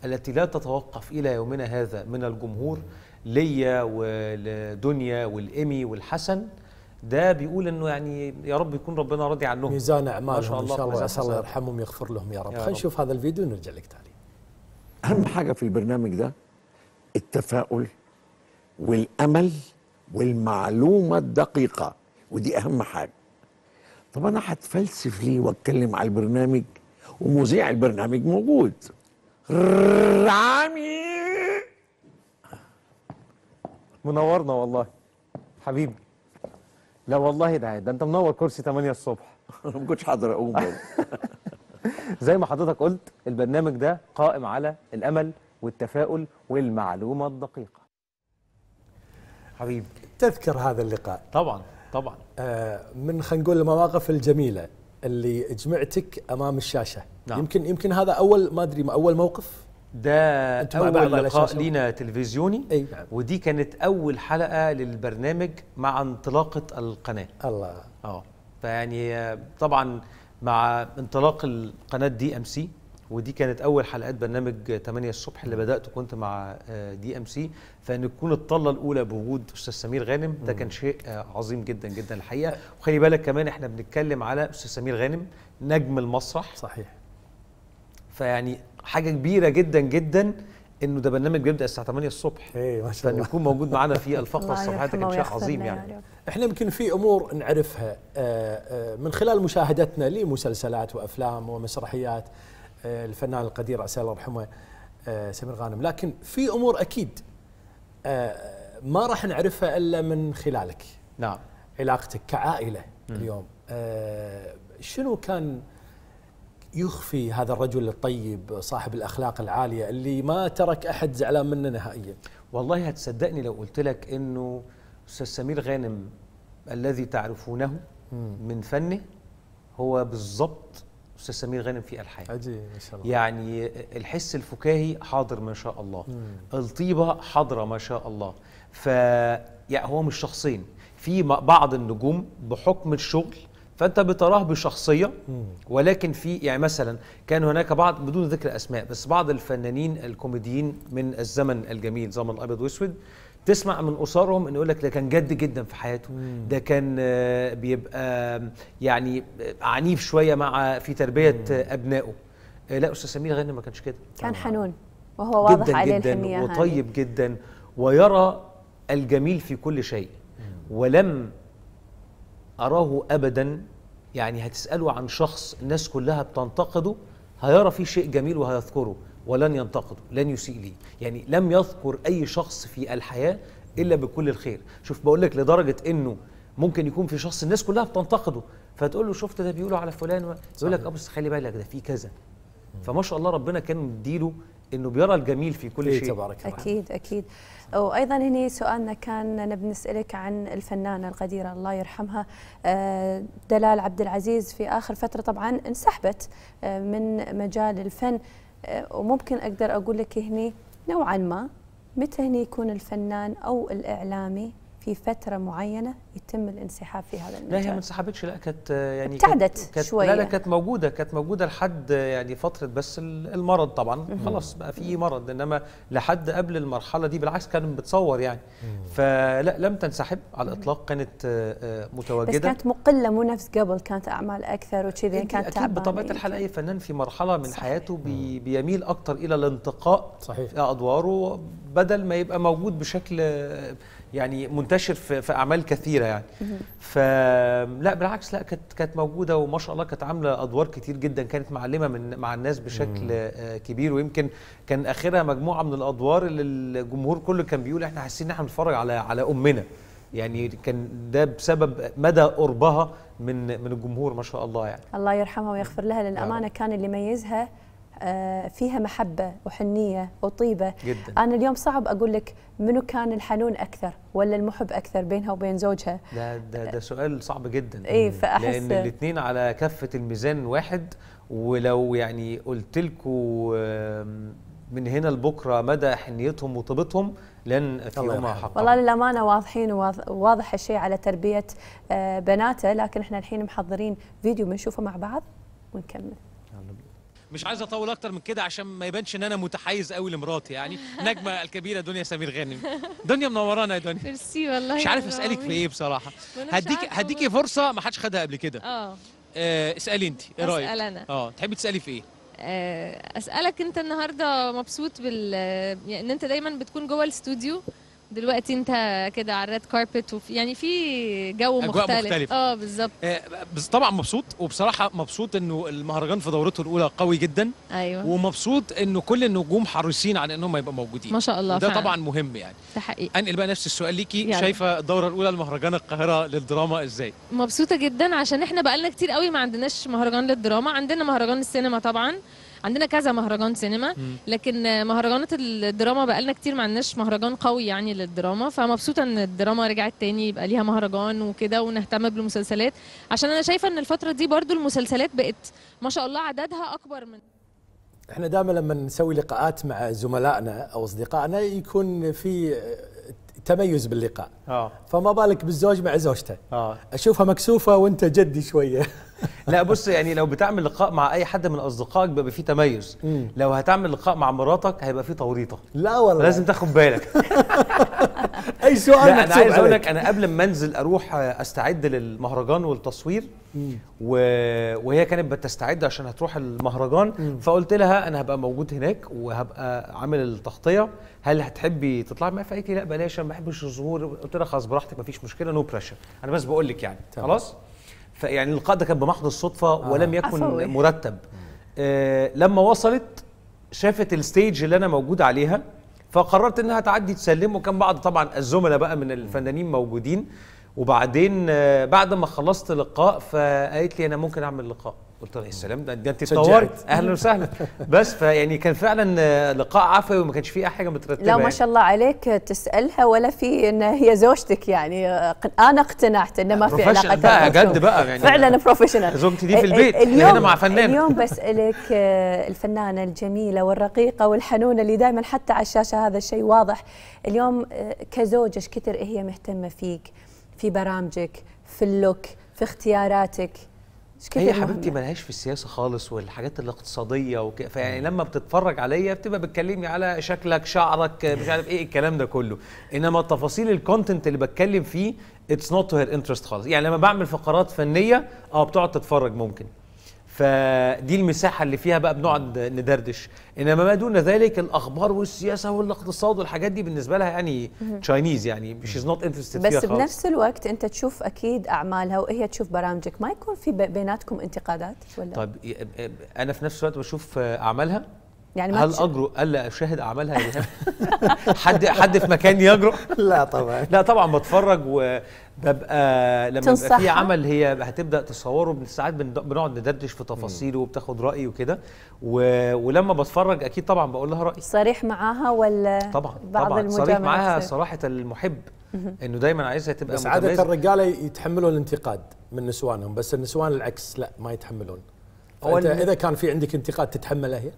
التي لا تتوقف إلى يومنا هذا من الجمهور ليا ولدنيا والإيمي والحسن ده بيقول إنه يعني يا رب يكون ربنا راضي عنهم. ميزان ما أعمالهم شاء إن الله شاء الله اسال الله. يرحمهم ويغفر لهم يا رب. خلينا. نشوف هذا الفيديو ونرجع لك تالي أهم حاجة في البرنامج ده التفاؤل والأمل والمعلومة الدقيقة ودي أهم حاجة. طب أنا هتفلسف ليه وأتكلم على البرنامج ومذيع البرنامج موجود؟ رامي! منورنا والله. حبيبي. لا والله ده ده انت منور كرسي 8 الصبح. أنا ما كنتش حاضر أقوم. زي ما حضرتك قلت البرنامج ده قائم على الأمل والتفاؤل والمعلومة الدقيقة. حبيبي. تذكر هذا اللقاء. طبعا طبعا. آه، من خلينا نقول المواقف الجميلة اللي جمعتك أمام الشاشة. نعم. يمكن يمكن هذا أول ما أدري أول موقف؟ ده أول لقاء؟ لينا تلفزيوني. نعم ودي كانت أول حلقة للبرنامج مع انطلاقة القناة. الله. آه. فيعني طبعا مع انطلاق القناة دي ام سي ودي كانت أول حلقات برنامج 8 الصبح اللي بدات كنت مع دي ام سي فإن تكون الطلة الأولى بوجود أستاذ سمير غانم ده كان شيء آه، عظيم جدا جدا الحقيقة. وخلي بالك كمان إحنا بنتكلم على أستاذ سمير غانم نجم المسرح. صحيح. فيعني حاجة كبيرة جدا جدا إنه ده برنامج بيبدأ الساعة 8 الصبح. اي ما شاء الله. يكون موجود معانا في الفقرة الصباحية كان شيء عظيم يعني. إحنا يمكن في أمور نعرفها آه، آه، من خلال مشاهدتنا لمسلسلات وأفلام ومسرحيات آه، الفنان القدير عسى الله يرحمه سمير غانم. لكن في أمور أكيد ما راح نعرفها إلا من خلالك. نعم. علاقتك كعائلة اليوم شنو كان يخفي هذا الرجل الطيب صاحب الأخلاق العالية اللي ما ترك أحد زعلان منه نهائيا. والله هتصدقني لو قلت لك إنه أستاذ سمير غانم الذي تعرفونه من فنه هو بالضبط أستاذ سمير غانم في الحياة عجيب ما شاء الله. يعني الحس الفكاهي حاضر ما شاء الله. الطيبة حاضرة ما شاء الله. ف يعني هو مش شخصين. في بعض النجوم بحكم الشغل فأنت بتراه بشخصية ولكن في يعني مثلا كان هناك بعض بدون ذكر أسماء بس بعض الفنانين الكوميديين من الزمن الجميل زمن الابيض وأسود تسمع من اسرهم إنه يقول لك ده كان جد جدا في حياته. ده كان آه، بيبقى آه، يعني آه، عنيف شوية مع في تربية آه، أبنائه. آه، لا أستاذ سمير غانم ما كانش كده. كان حنون وهو واضح جدا عليه جدا الحنية. وطيب جدا ويرى الجميل في كل شيء. ولم أراه أبدا يعني هتسأله عن شخص الناس كلها بتنتقده هيرى فيه شيء جميل وهيذكره ولن ينتقده لن يسيء ليه. يعني لم يذكر أي شخص في الحياة إلا بكل الخير. شوف بقول لك لدرجة إنه ممكن يكون في شخص الناس كلها بتنتقده فتقول له شفت ده بيقولوا على فلان يقول لك آه بس خلي بالك ده في كذا. فما شاء الله ربنا كان مديله إنه بيرى الجميل في كل إيه شيء. تبارك الله. أكيد أكيد. وأيضا هنا سؤالنا كان نبي نسألك عن الفنانة القديرة الله يرحمها آه، دلال عبد العزيز في آخر فترة طبعا انسحبت آه، من مجال الفن آه، وممكن أقدر أقول لك هنا نوعا ما متى هنا يكون الفنان أو الإعلامي في فترة معينة؟ يتم الانسحاب في هذا لا هي ما المجال انسحبتش لا كانت آه، يعني ابتعدت كانت شوية. لا لا كانت موجودة كانت موجودة لحد آه، يعني فترة بس ال- المرض طبعا خلاص بقى في مرض إنما لحد قبل المرحلة دي بالعكس كانت بتصور يعني فلا لم تنسحب على الإطلاق كانت آه، آه، بس متواجده كانت مقلة مو نفس قبل كانت أعمال أكثر وكذا كانت أكيد تعبانة بطبيعة. الحال أي فنان في مرحلة من صحيح. حياته بي بيميل أكتر إلى الانتقاء صحيح. في أدواره بدل ما يبقى موجود بشكل يعني منتشر في, في أعمال كثيرة يعني. فلا بالعكس لا كانت كانت موجودة وما شاء الله كانت عاملة أدوار كتير جدا كانت معلمة من مع الناس بشكل آه، كبير. ويمكن كان آخرها مجموعة من الأدوار اللي الجمهور كله كان بيقول إحنا حاسين إن إحنا بنتفرج على على أمنا. يعني كان ده بسبب مدى قربها من من الجمهور ما شاء الله يعني. الله يرحمها ويغفر لها. للأمانة كان اللي يميزها فيها محبة وحنية وطيبة. جدا. أنا اليوم صعب أقول لك منو كان الحنون أكثر ولا المحب أكثر بينها وبين زوجها. ده ده ده سؤال صعب جدا. إيه فأحس لأن الاثنين على كفة الميزان واحد. ولو يعني قلت لكم من هنا لبكرة مدى حنيتهم وطيبتهم لن يرحمه. حقا. والله للأمانة واضحين وواض- وواضح الشيء على تربية آه، بناته. لكن إحنا الحين محضرين فيديو بنشوفه مع بعض ونكمل. مش عايز اطول أكتر من كده عشان ما يبانش ان أنا متحيز قوي لمراتي يعني نجمة الكبيرة دنيا سمير غانم. دنيا منورانا يا دنيا. ميرسي والله مش عارف اسألك. في إيه بصراحة. هديكي هديكي. فرصة ما حدش خدها قبل كده. آه. آه اسألي انت إيه رأيك؟ أسأل أنا. آه تحبي تسألي في إيه؟ آه، أسألك انت النهارده مبسوط بال يعني إن انت دايما بتكون جوه الاستوديو دلوقتي انت كده على ال red carpet وفي يعني في جو أجواء مختلف. مختلفة. آه بالظبط. آه بس طبعا مبسوط وبصراحة مبسوط إنه المهرجان في دورته الأولى قوي جدا. أيوه. ومبسوط إنه كل النجوم حريصين على إنهم يبقوا موجودين. ما شاء الله فعلا. طبعا مهم يعني. ده حقيقي. أنقل بقى نفس السؤال ليكي. يلا. شايفة الدورة الأولى لمهرجان القاهرة للدراما إزاي؟ مبسوطة جدا عشان إحنا بقالنا كتير قوي ما عندناش مهرجان للدراما. عندنا مهرجان السينما طبعا. عندنا كذا مهرجان سينما لكن مهرجانات الدراما بقالنا كتير ما عندناش مهرجان قوي يعني للدراما فمبسوطة إن الدراما رجعت تاني يبقى ليها مهرجان وكده ونهتم بالمسلسلات. عشان أنا شايفة إن الفترة دي برضو المسلسلات بقت ما شاء الله عددها أكبر من إحنا دائما لما نسوي لقاءات مع زملائنا أو أصدقائنا يكون في تميز باللقاء. آه. فما بالك بالزوج مع زوجته. آه. أشوفها مكسوفة وأنت جدي شوية. لا بص يعني لو بتعمل لقاء مع أي حد من أصدقائك بيبقى فيه تميز. مم. لو هتعمل لقاء مع مراتك هيبقى فيه توريطة. لا والله. لازم تاخد بالك. أي سؤال لا أنا عايز أقول. لك أنا قبل ما أنزل أروح أستعد للمهرجان والتصوير و... وهي كانت بتستعد عشان هتروح المهرجان فقلت لها أنا هبقى موجود هناك وهبقى عامل التغطية. هل هتحبي تطلعي معايا فقالت لي لا بلاش أنا ما بحبش الظهور. قلت لها خلاص براحتك مفيش مشكلة no pressure أنا بس بقول لك يعني تمام. خلاص؟ فيعني اللقاء ده كان بمحض الصدفة ولم يكن عفوي. مرتب. آه لما وصلت شافت ال stage اللي أنا موجود عليها. فقررت إنها تعدي تسلم وكان بعض طبعا الزملاء بقى من الفنانين موجودين. وبعدين آه، بعد ما خلصت لقاء فقالت لي أنا ممكن أعمل لقاء. قلت لها يا سلام ده, ده انت. اتطورت. أهلا وسهلا. بس فيعني كان فعلا لقاء عفوي وما كانش فيه أي حاجة مترتبة لا ما يعني. شاء الله عليك تسألها ولا في إن هي زوجتك يعني. أنا اقتنعت انه ما في علاقة بقى. جد بقى يعني. فعلا بروفيشنال زوجتي دي في البيت هنا مع فنان. اليوم بسألك آه، الفنانة الجميلة والرقيقة والحنونة اللي دائما حتى على الشاشة هذا الشيء واضح. اليوم آه، كزوجة إيش كثر هي مهتمة فيك في برامجك في ال look في اختياراتك. هي حبيبتي. ملهاش في السياسة خالص والحاجات الاقتصادية وكده. فيعني لما بتتفرج عليا بتبقى بتكلمني على شكلك شعرك مش عارف إيه الكلام ده كله. إنما تفاصيل ال content اللي بتكلم فيه it's not to her interest خالص. يعني لما بعمل فقرات فنية آه بتقعد تتفرج ممكن. فدي المساحة اللي فيها بقى بنقعد ندردش. إنما ما دون ذلك الأخبار والسياسة والاقتصاد والحاجات دي بالنسبة لها يعني Chinese يعني مش is not interested فيها بس خالص. بنفس الوقت أنت تشوف أكيد أعمالها وهي تشوف برامجك. ما يكون في بيناتكم انتقادات ولا؟ طيب أنا في نفس الوقت بشوف أعمالها. يعني ما هل أجرؤ ألا أشاهد أعمالها يا ريهام؟ حد حد في مكان يجرؤ لا طبعا لا طبعا بتفرج وببقى لما يبقى في؟ عمل هي هتبدأ تصوره بن- ساعات بن- بنقعد ندردش في تفاصيله وبتاخد رايي وكده. ولما بتفرج أكيد طبعا بقول لها رأيي صريح معاها ولا طبعا بعض طبعا صريح معاها؟ صراحة المحب إنه دايما عايزها تبقى بس عادة. الرجاله يتحملون الانتقاد من نسوانهم بس النسوان العكس لا ما يتحملون الم- اذا كان في عندك انتقاد تتحمله هي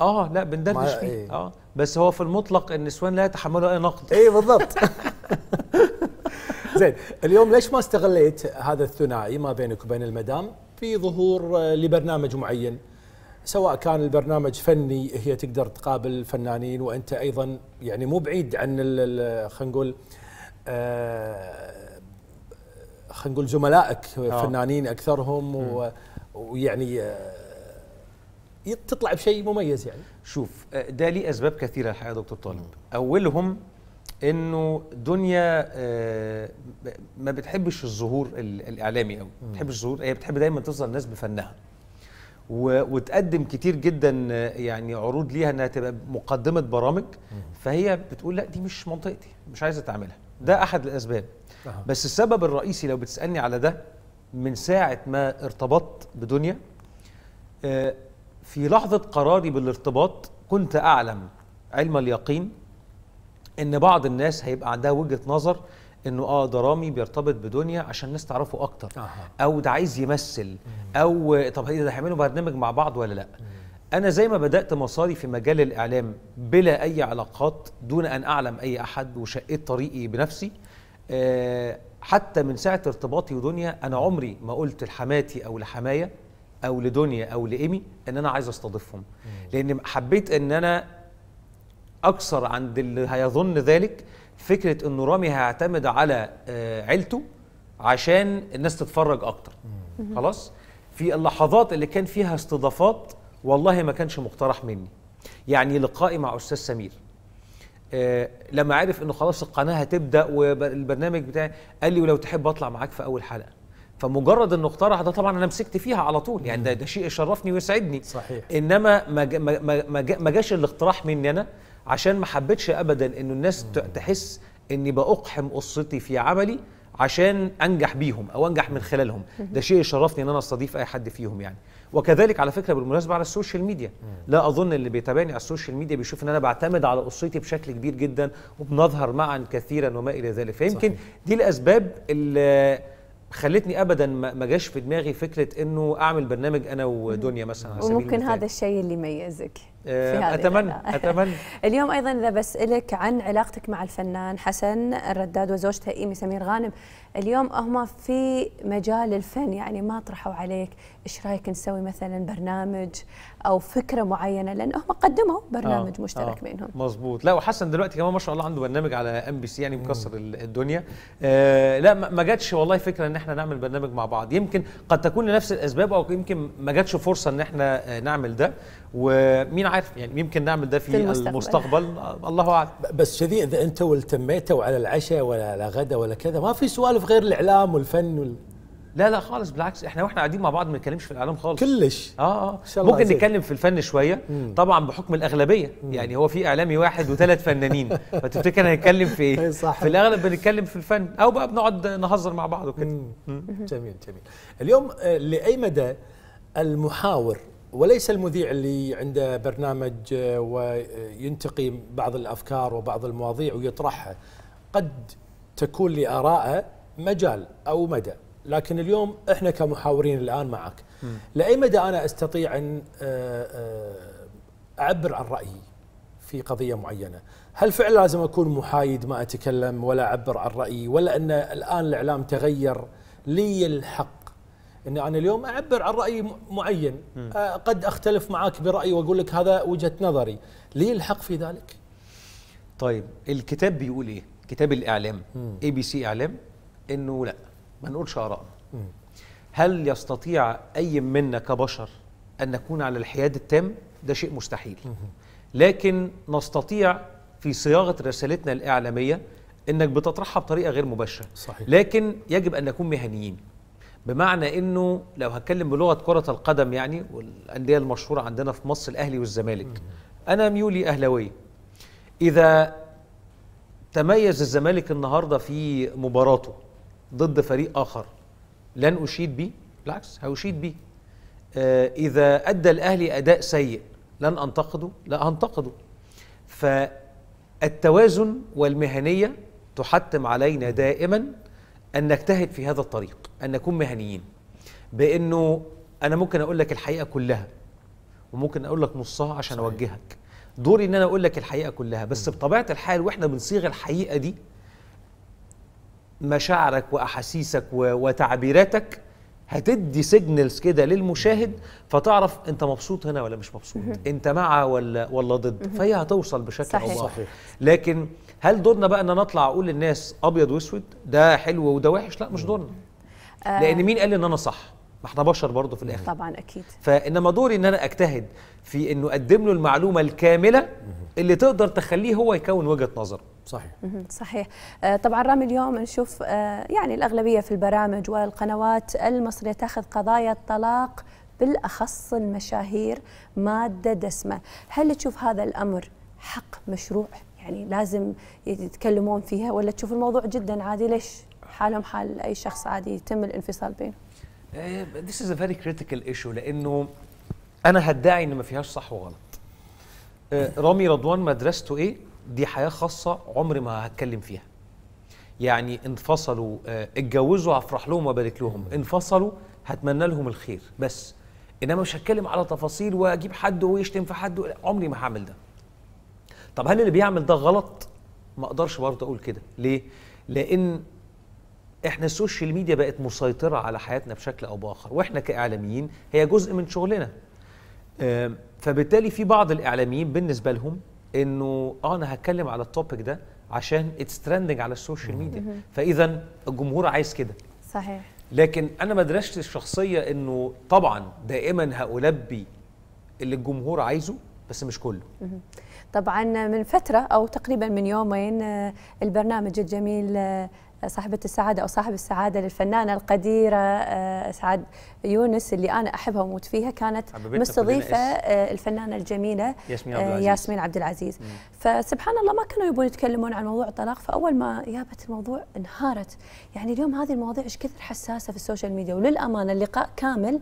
آه لا بندردش فيه. إيه. آه بس هو في المطلق النسوان لا يتحملوا أي نقد. اي بالضبط. زين اليوم ليش ما استغليت هذا الثنائي ما بينك وبين المدام؟ في ظهور آه، لبرنامج معين. سواء كان البرنامج فني هي تقدر تقابل فنانين وأنت أيضا يعني مو بعيد عن خلينا نقول آه، خلينا نقول زملائك فنانين أكثرهم ويعني آه، تطلع بشيء مميز يعني. شوف آه، ده ليه أسباب كثيرة الحقيقة يا دكتور طالب. أولهم إنه دنيا آه، ما بتحبش الظهور ال- الإعلامي قوي ما بتحبش الظهور هي بتحب دايما تظهر الناس بفنها. وتقدم كتير جدا آه، يعني عروض ليها إنها تبقى مقدمة برامج. فهي بتقول لأ دي مش منطقتي مش عايزة تعملها ده أحد الأسباب. بس السبب الرئيسي لو بتسألني على ده من ساعة ما ارتبطت بدنيا في لحظة قراري بالارتباط كنت أعلم علم اليقين إن بعض الناس هيبقى عندها وجهة نظر إنه آه ده رامي بيرتبط بدنيا عشان الناس تعرفه أكتر. أو ده عايز يمثل. أو طب ده هيعملوا برنامج مع بعض ولا لأ؟ أنا زي ما بدأت مساري في مجال الإعلام بلا أي علاقات دون أن أعلم أي أحد وشقيت طريقي بنفسي آه، حتى من ساعة ارتباطي ودنيا أنا عمري ما قلت لحماتي أو لحماية أو لدنيا أو لإيمي إن أنا عايز أستضيفهم. لأن حبيت إن أنا أكثر عند اللي هيظن ذلك فكرة إنه رامي هيعتمد على آه، عيلته عشان الناس تتفرج أكتر. خلاص؟ في اللحظات اللي كان فيها استضافات والله ما كانش مقترح مني. يعني لقائي مع أستاذ سمير. آه، لما عرف إنه خلاص القناة هتبدأ والبرنامج بتاعي قال لي ولو تحب أطلع معاك في أول حلقة. فمجرد انه اقترح ده طبعا أنا مسكت فيها على طول. يعني ده, ده شيء يشرفني ويسعدني. صحيح. إنما ما ما ما- ما جا- ما جاش الاقتراح مني أنا عشان ما حبيتش ابدا إنه الناس تحس إني بأقحم أسرتي في عملي عشان أنجح بيهم أو أنجح من خلالهم. ده شيء يشرفني إن أنا أستضيف أي حد فيهم يعني. وكذلك على فكرة بالمناسبة على ال social media. لا أظن اللي بيتابعني على ال social media بيشوف إن أنا بعتمد على أسرتي بشكل كبير جدا وبنظهر معا كثيرا وما إلى ذلك. فيمكن صحيح. دي الأسباب اللي خلتني ابدا ما جاش في دماغي فكرة إنه أعمل برنامج أنا ودنيا مثلا على سبيل وممكن المثال. هذا الشيء اللي يميزك أتمنى الحلقة. أتمنى. اليوم أيضا إذا بسالك عن علاقتك مع الفنان حسن الرداد وزوجته إيمي سمير غانم اليوم هم في مجال الفن يعني ما طرحوا عليك إيش رأيك نسوي مثلا برنامج أو فكرة معينة؟ لأن هم قدموا برنامج آه، مشترك آه، بينهم. مظبوط. لا وحسن دلوقتي كمان ما شاء الله عنده برنامج على إم بي سي يعني مكسر ال- الدنيا. آه لا ما ما جاتش والله فكرة إن إحنا نعمل برنامج مع بعض. يمكن قد تكون لنفس الأسباب أو يمكن ما جاتش فرصة إن إحنا آه، نعمل ده. ومين عارف يعني يمكن نعمل ده في, في المستقبل. المستقبل, الله أعلم. بس كذي إذا أنتوا التميتوا على العشاء ولا على غدا ولا كذا ما في سوالف غير الإعلام والفن وال... لا لا خالص بالعكس إحنا وإحنا قاعدين مع بعض ما بنتكلمش في الإعلام خالص. كلش. آه آه. شاء الله ممكن عزيز. نتكلم في الفن شوية طبعا بحكم الأغلبية. يعني هو في إعلامي واحد وثلاث فنانين. فتفتكر هنتكلم في أي إيه صح. في الأغلب بنتكلم في الفن. أو بقى بنقعد نهزر مع بعض وكده. مم. جميل جميل. اليوم آه، لأي مدى المحاور وليس المذيع اللي عنده برنامج آه، وينتقي بعض الأفكار وبعض المواضيع ويطرحها. قد تكون لارائه مجال أو مدى لكن اليوم إحنا كمحاورين الآن معك. لأي مدى أنا أستطيع أن آه، آه، أعبر عن رأيي في قضية معينة؟ هل فعلا لازم أكون محايد ما أتكلم ولا أعبر عن رأيي ولا أن الآن الإعلام تغير لي الحق ان أنا اليوم أعبر عن رأي معين. آه، قد أختلف معك برأيي وأقول لك هذا وجهة نظري. لي الحق في ذلك؟ طيب الكتاب بيقول إيه؟ كتاب الإعلام. ABC إعلام؟ إنه لا ما نقولش ارائنا هل يستطيع أي منا كبشر أن نكون على الحياد التام؟ ده شيء مستحيل. لكن نستطيع في صياغة رسالتنا الإعلامية إنك بتطرحها بطريقة غير مباشرة. صحيح. لكن يجب أن نكون مهنيين. بمعنى إنه لو هتكلم بلغة كرة القدم يعني والأندية المشهورة عندنا في مصر الأهلي والزمالك أنا ميولي أهلاوية. إذا تميز الزمالك النهارده في مباراته ضد فريق آخر لن أشيد بيه؟ بالعكس هأشيد بيه. آه إذا أدى الأهلي أداء سيء لن أنتقده؟ لا هنتقده. فالتوازن والمهنية تحتم علينا دائما أن نجتهد في هذا الطريق أن نكون مهنيين بأنه أنا ممكن أقول لك الحقيقة كلها وممكن أقول لك نصها عشان صحيح. أوجهك دوري إن أنا أقول لك الحقيقة كلها بس بطبيعة الحال وإحنا بنصيغ الحقيقة دي مشاعرك وأحاسيسك وتعبيراتك هتدي سيجنالز كده للمشاهد فتعرف أنت مبسوط هنا ولا مش مبسوط أنت مع ولا ولا ضد فهي هتوصل بشكل صحيح. أو باخر. لكن هل دورنا بقى إن نطلع أقول للناس أبيض وأسود؟ ده حلو وده وحش؟ لا مش دورنا. آه. لأن مين قال إن أنا صح؟ ما إحنا بشر برضه في الآخر. طبعا أكيد. فإنما دوري إن أنا أجتهد في إنه أقدم له المعلومة الكاملة اللي تقدر تخليه هو يكون وجهة نظر. صحيح. صحيح. آه، طبعا رامي اليوم نشوف آه، يعني الأغلبية في البرامج والقنوات المصرية تاخذ قضايا الطلاق بالأخص المشاهير مادة دسمة. هل تشوف هذا الأمر حق مشروع؟ يعني لازم يتكلمون فيها ولا تشوف الموضوع جدا عادي؟ ليش حالهم حال أي شخص عادي يتم الانفصال بينهم؟ آه، This is a very critical issue لأنه أنا هدعي إن ما فيهاش صح وغلط. آه، رامي رضوان مدرسته إيه؟ دي حياة خاصة عمري ما هتكلم فيها. يعني انفصلوا آه، اتجوزوا هفرح لهم وابارك لهم. انفصلوا هتمنى لهم الخير. بس إنما مش هتكلم على تفاصيل وأجيب حد ويشتم في حد عمري ما هعمل ده. طب هل اللي بيعمل ده غلط؟ ما أقدرش برضه أقول كده. ليه؟ لأن إحنا ال social media بقت مسيطرة على حياتنا بشكل أو بآخر وإحنا كإعلاميين هي جزء من شغلنا. فبالتالي في بعض الإعلاميين بالنسبة لهم إنه آه أنا هتكلم على ال topic ده عشان it's trending على ال social media. فاذا الجمهور عايز كده. صحيح. لكن أنا مدرستي الشخصية إنه طبعا دائما هألبي اللي الجمهور عايزه بس مش كله. طبعا من فترة أو تقريبا من يومين آه، البرنامج الجميل آه، صاحبة السعادة أو صاحب السعادة للفنانة القديرة آه، سعاد يونس اللي أنا أحبها وأموت فيها كانت مستضيفة الفنانة الجميلة ياسمين عبد العزيز. ياسمين عبد العزيز. فسبحان الله ما كانوا يبون يتكلمون عن موضوع الطلاق فأول ما جابت الموضوع انهارت. يعني اليوم هذه المواضيع إيش كثر حساسة في ال social media وللأمانة اللقاء كامل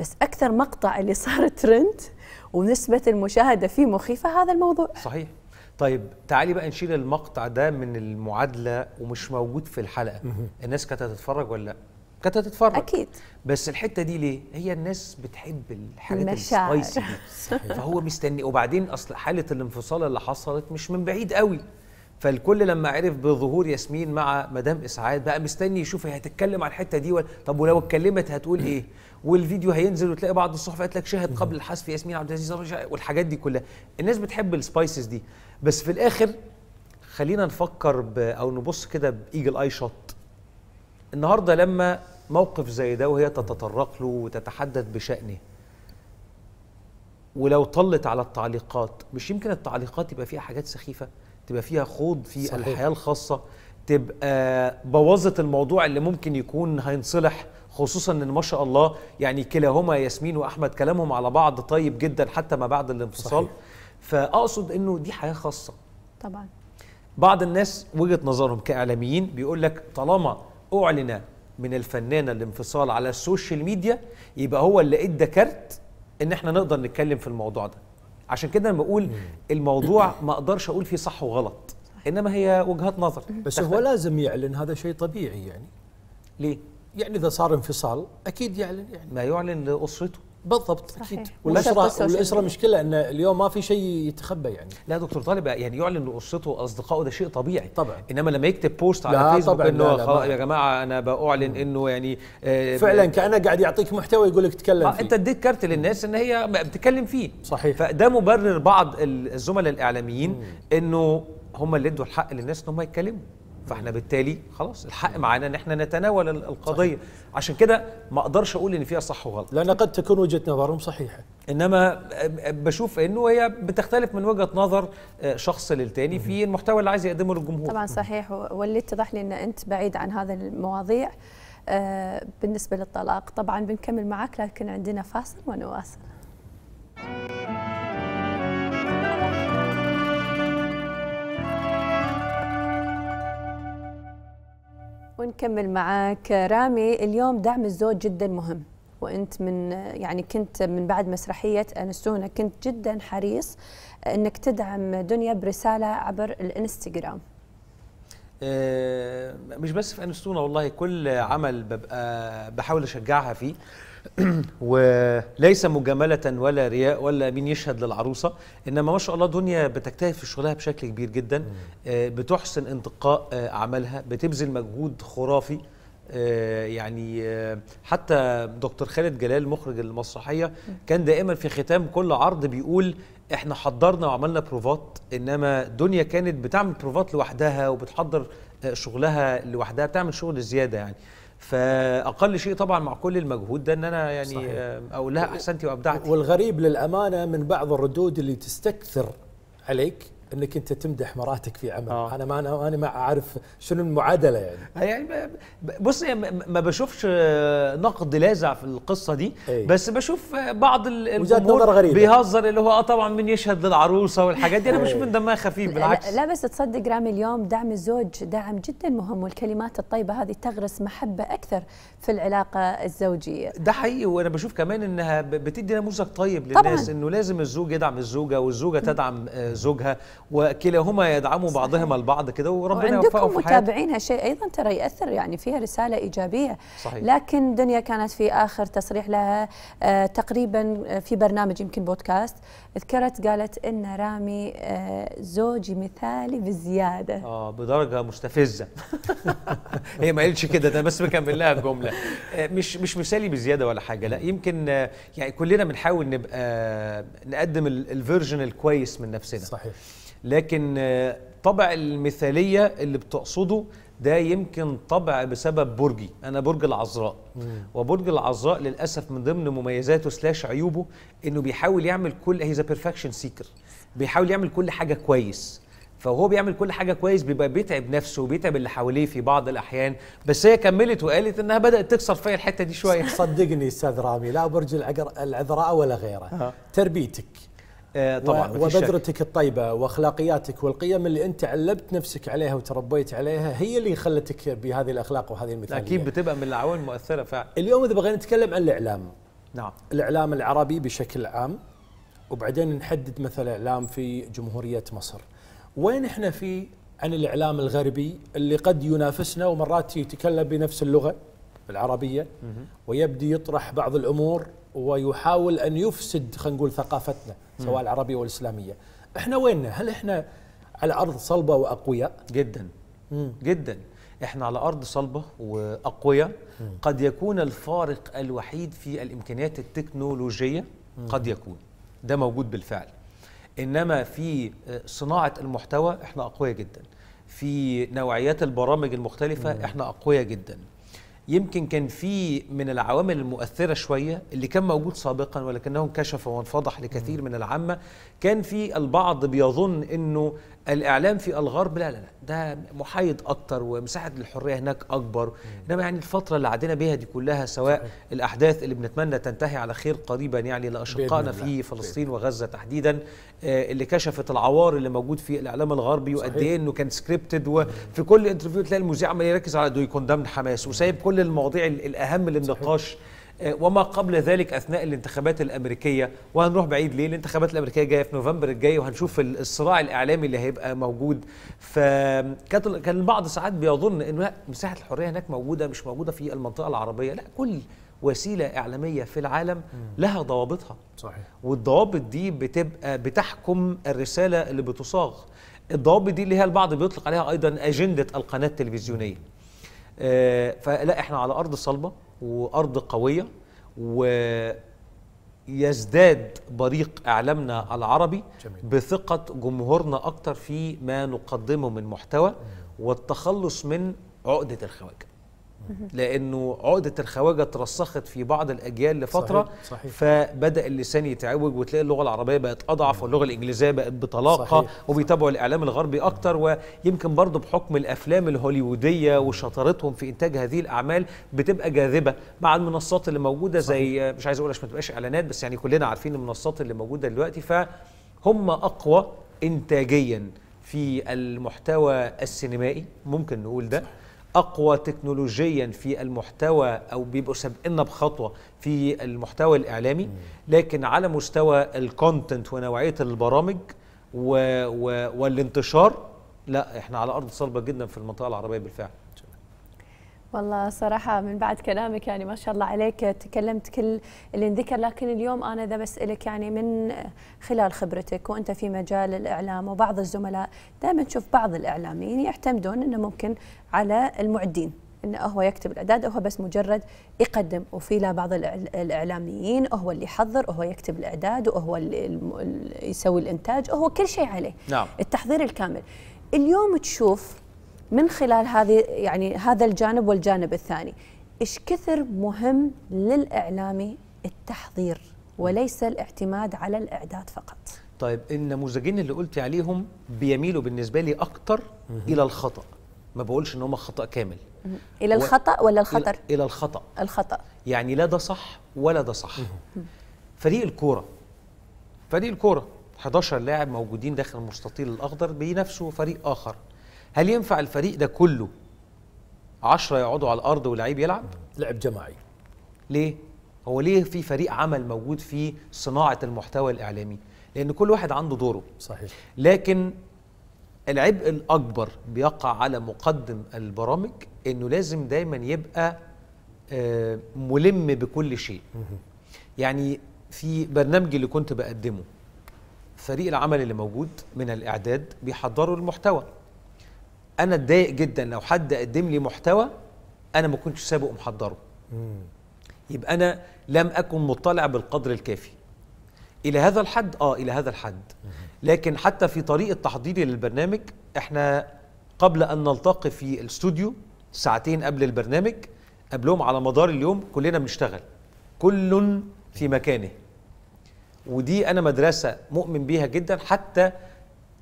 بس أكثر مقطع اللي صار ترند ونسبة المشاهدة فيه مخيفة هذا الموضوع. صحيح. طيب تعالي بقى نشيل المقطع ده من المعادلة ومش موجود في الحلقة. الناس كانت هتتفرج ولا لأ؟ كانت هتتفرج. أكيد. بس الحتة دي ليه؟ هي الناس بتحب الحاجات. ال spicy دي. فهو مستني. وبعدين أصل حالة الانفصال اللي حصلت مش من بعيد قوي. فالكل لما عرف بظهور ياسمين مع مدام إسعاد بقى مستني يشوف هي هتتكلم على الحتة دي ولا طب ولو اتكلمت هتقول إيه؟ والفيديو هينزل وتلاقي بعض الصحف قالت لك شاهد قبل الحذف ياسمين عبد العزيز والحاجات دي كلها. الناس بتحب ال spices دي. بس في الآخر خلينا نفكر أو نبص كده ب eagle eye shot. النهارده لما موقف زي ده وهي تتطرق له وتتحدث بشأنه ولو طلت على التعليقات مش يمكن التعليقات يبقى فيها حاجات سخيفة تبقى فيها خوض في صحيح. الحياة الخاصة تبقى بوظت الموضوع اللي ممكن يكون هينصلح خصوصا إن ما شاء الله يعني كلاهما ياسمين وأحمد كلامهم على بعض طيب جدا حتى ما بعد الانفصال. صحيح. فأقصد إنه دي حياة خاصة. طبعا. بعض الناس وجهة نظرهم كإعلاميين بيقول لك طالما أعلن من الفنانه الانفصال على ال social media يبقى هو اللي إدى كارت إن إحنا نقدر نتكلم في الموضوع ده. عشان كده لما بقول الموضوع ما أقدرش أقول فيه صح وغلط. إنما هي وجهات نظر. بس هو لازم يعلن هذا شيء طبيعي يعني. ليه؟ يعني إذا صار انفصال أكيد يعلن يعني. ما يعلن لأسرته. بالضبط صحيح. أكيد والاسره والأسرة. مشكلة إن اليوم ما في شيء يتخبى يعني. لا دكتور طالب يعني يعلن لأسرته وأصدقائه ده شيء طبيعي. طبعاً. إنما لما يكتب بوست على فيسبوك إنه لا، لا، خلاص يا جماعة أنا بأعلن إنه يعني آه، فعلا كأنه قاعد يعطيك محتوى يقول لك تكلم آه فيه. أنت اديت كارت للناس إن هي بتتكلم فيه. صحيح. فده مبرر بعض ال- الزملاء الإعلاميين إنه هم اللي ادوا الحق للناس إن هم يتكلموا. فاحنا بالتالي خلاص الحق معانا إن إحنا نتناول ال- القضية. عشان كده ما أقدرش أقول إن فيها صح وغلط. لأن قد تكون وجهة نظرهم صحيحة. إنما بشوف انه هي بتختلف من وجهة نظر آه، شخص للتاني في المحتوى اللي عايز يقدمه للجمهور. طبعا صحيح. واللي اتضح لي إن أنت بعيد عن هذا المواضيع. آه، بالنسبة للطلاق طبعا بنكمل معك لكن عندنا فاصل ونواصل. ونكمل معك رامي اليوم دعم الزوج جدا مهم وأنت من يعني كنت من بعد مسرحية انستونا كنت جدا حريص إنك تدعم دنيا برسالة عبر الإنستغرام. آه، مش بس في انستونا والله كل عمل ببقى بحاول أشجعها فيه. وليس مجاملة ولا رياء ولا مين يشهد للعروسة إنما ما شاء الله دنيا بتجتهد في شغلها بشكل كبير جدا. آه، بتحسن انتقاء آه، أعمالها بتبذل مجهود خرافي. آه، يعني آه، حتى دكتور خالد جلال مخرج المسرحية كان دائما في ختام كل عرض بيقول إحنا حضرنا وعملنا بروفات إنما دنيا كانت بتعمل بروفات لوحدها وبتحضر آه، شغلها لوحدها بتعمل شغل زيادة يعني. فأقل شيء طبعا مع كل المجهود ده إن أنا يعني صحيح. آه، أقول لها احسنتي وابدعتي والغريب للأمانة من بعض الردود اللي تستكثر عليك انك انت تمدح مراتك في عمل آه. أنا ما أنا أنا ما أعرف شنو المعادلة يعني يعني ب- ب- بص يعني ما- ما بشوفش آه، نقد لاذع في القصة دي أي. بس بشوف آه، بعض الجمهور نظر غريبة. بيهزر اللي هو آه طبعا من يشهد للعروسة والحاجات دي أنا بشوف أي. إن دمها خفيف بالعكس لا, بس تصدق رامي اليوم دعم الزوج دعم جدا مهم والكلمات الطيبة هذه تغرس محبة أكثر في العلاقة الزوجية ده حقيقي وأنا بشوف كمان إنها بتدي نموذج طيب طبعاً. للناس إنه لازم الزوج يدعم الزوجة والزوجة تدعم آه، زوجها وكلاهما يدعموا بعضهما البعض كده وربنا يوفقهم في حياتهم متابعين هالشيء أيضا؟ ترى يأثر يعني فيها رسالة إيجابية. صحيح. لكن دنيا كانت في آخر تصريح لها آه تقريبا آه، في برنامج يمكن بودكاست ذكرت قالت إن رامي آه زوجي مثالي بزيادة. آه بدرجة مستفزة. هي ما قالتش كده ده بس بكمل لها الجمله آه، مش مش مثالي بزيادة ولا حاجة لا يمكن آه، يعني كلنا بنحاول نبقى آه، نقدم ال- الفيرجن الكويس من نفسنا. صحيح. لكن طبع المثالية اللي بتقصده ده يمكن طبع بسبب برجي. أنا برج العذراء. وبرج العذراء للأسف من ضمن مميزاته slash عيوبه إنه بيحاول يعمل كل he's perfection seeker بيحاول يعمل كل حاجة كويس. فهو بيعمل كل حاجة كويس بيبقى بيتعب نفسه وبيتعب اللي حواليه في بعض الأحيان. بس هي كملت وقالت إنها بدأت تكسر فيا الحتة دي شوية. صدقني أستاذ رامي لا برج العذراء ولا غيره. آه. تربيتك. آه طبعا. وبذرتك الطيبة وأخلاقياتك والقيم اللي أنت علمت نفسك عليها وتربيت عليها هي اللي خلتك بهذه الأخلاق وهذه المثالية. أكيد بتبقى من العوامل المؤثرة فعلا اليوم إذا بغينا نتكلم عن الإعلام. نعم. الإعلام العربي بشكل عام وبعدين نحدد مثلا إعلام في جمهورية مصر. وين إحنا في عن الإعلام الغربي اللي قد ينافسنا ومرات يتكلم بنفس اللغة العربية ويبدي يطرح بعض الأمور ويحاول أن يفسد خلينا نقول ثقافتنا سواء العربية والإسلامية. إحنا ويننا؟ هل إحنا على أرض صلبة وأقوياء؟ جدا. مم. جدا. إحنا على أرض صلبة وأقوياء. قد يكون الفارق الوحيد في الإمكانيات التكنولوجية قد يكون. ده موجود بالفعل. إنما في آه، صناعة المحتوى إحنا أقوياء جدا. في نوعيات البرامج المختلفة إحنا أقوياء جدا. يمكن كان في من العوامل المؤثرة شوية اللي كان موجود سابقا ولكنه انكشف وانفضح لكثير من العامة. كان في البعض بيظن إنه الإعلام في الغرب لا لا لا ده محايد أكتر ومساحة الحريه هناك أكبر إنما يعني الفترة اللي عدينا بيها دي كلها سواء صحيح. الأحداث اللي بنتمنى تنتهي على خير قريبا يعني لأشقائنا بإذن في. فلسطين وغزة تحديدا آه، اللي كشفت العوار اللي موجود في الإعلام الغربي وقد صحيح. إيه انه كان scripted وفي كل interview تلاقي المذيع عمال يركز على do you condemn حماس وسايب كل المواضيع ال- الأهم للنقاش آه، وما قبل ذلك أثناء الانتخابات الأمريكية وهنروح بعيد ليه؟ الانتخابات الأمريكية جاية في نوفمبر الجاي وهنشوف ال- الصراع الإعلامي اللي هيبقى موجود. فكانت ال- كان البعض ساعات بيظن لا مساحة الحرية هناك موجودة مش موجودة في المنطقة العربية. لا كل وسيلة إعلامية في العالم لها ضوابطها. صحيح. والضوابط دي بتبقى بتحكم الرسالة اللي بتصاغ. الضوابط دي اللي هي البعض بيطلق عليها أيضا أجندة القناة التلفزيونية. آه، فلا إحنا على أرض صلبه وأرض قوية ويزداد بريق إعلامنا العربي جميل. بثقة جمهورنا أكتر في ما نقدمه من محتوى والتخلص من عقدة الخواجة لأنه عقدة الخواجة ترسخت في بعض الأجيال لفترة صحيح، صحيح. فبدأ اللسان يتعوج وتلاقي اللغة العربية بقت أضعف واللغة الإنجليزية بقت بطلاقة صحيح، وبيتابعوا الإعلام الغربي أكتر ويمكن برضه بحكم الأفلام الهوليودية وشطارتهم في إنتاج هذه الأعمال بتبقى جاذبة مع المنصات اللي موجودة زي مش عايز أقول عشان ما تبقاش إعلانات بس يعني كلنا عارفين المنصات اللي موجودة دلوقتي فهم أقوى انتاجيا في المحتوى السينمائي ممكن نقول ده. أقوى تكنولوجيا في المحتوى أو بيبقوا سابقنا بخطوة في المحتوى الإعلامي لكن على مستوى الكونتنت ونوعية البرامج و و والانتشار لا إحنا على أرض صلبة جدا في المنطقة العربية بالفعل. والله صراحة من بعد كلامك يعني ما شاء الله عليك تكلمت كل اللي انذكر لكن اليوم أنا ذا بسألك يعني من خلال خبرتك وأنت في مجال الإعلام وبعض الزملاء دائما تشوف بعض الإعلاميين يعتمدون أنه ممكن على المعدين إنه هو يكتب الأعداد هو بس مجرد يقدم وفي لا بعض الإعلاميين هو اللي يحضر وهو يكتب الأعداد وهو اللي يسوي الإنتاج وهو كل شيء عليه نعم. التحضير الكامل اليوم تشوف من خلال هذه يعني هذا الجانب والجانب الثاني. إيش كثر مهم للاعلامي التحضير وليس الاعتماد على الإعداد فقط؟ طيب النموذجين اللي قلت عليهم بيميلوا بالنسبة لي أكتر إلى الخطأ. ما بقولش إن هم خطأ كامل. إلى و- الخطأ ولا الخطر؟ إلى, إلى الخطأ. الخطأ. يعني لا ده صح ولا ده صح. فريق الكورة. فريق الكورة. 11 لاعب موجودين داخل المستطيل الأخضر بينافسوا فريق آخر. هل ينفع الفريق ده كله 10 يقعدوا على الأرض ولعيب يلعب؟ لعب جماعي. ليه؟ هو ليه في فريق عمل موجود في صناعة المحتوى الإعلامي؟ لأن كل واحد عنده دوره. صحيح. لكن العبء الأكبر بيقع على مقدم البرامج إنه لازم دايما يبقى آه، ملم بكل شيء. يعني في برنامجي اللي كنت بقدمه فريق العمل اللي موجود من الإعداد بيحضروا المحتوى. أنا أتضايق جدا لو حد قدم لي محتوى أنا ما كنتش سابقه ومحضره يبقى أنا لم أكن مطلع بالقدر الكافي. إلى هذا الحد؟ آه إلى هذا الحد. لكن حتى في طريقة تحضيري للبرنامج إحنا قبل أن نلتقي في الاستوديو ساعتين قبل البرنامج قبلهم على مدار اليوم كلنا بنشتغل. كل في مكانه. ودي أنا مدرسة مؤمن بيها جدا حتى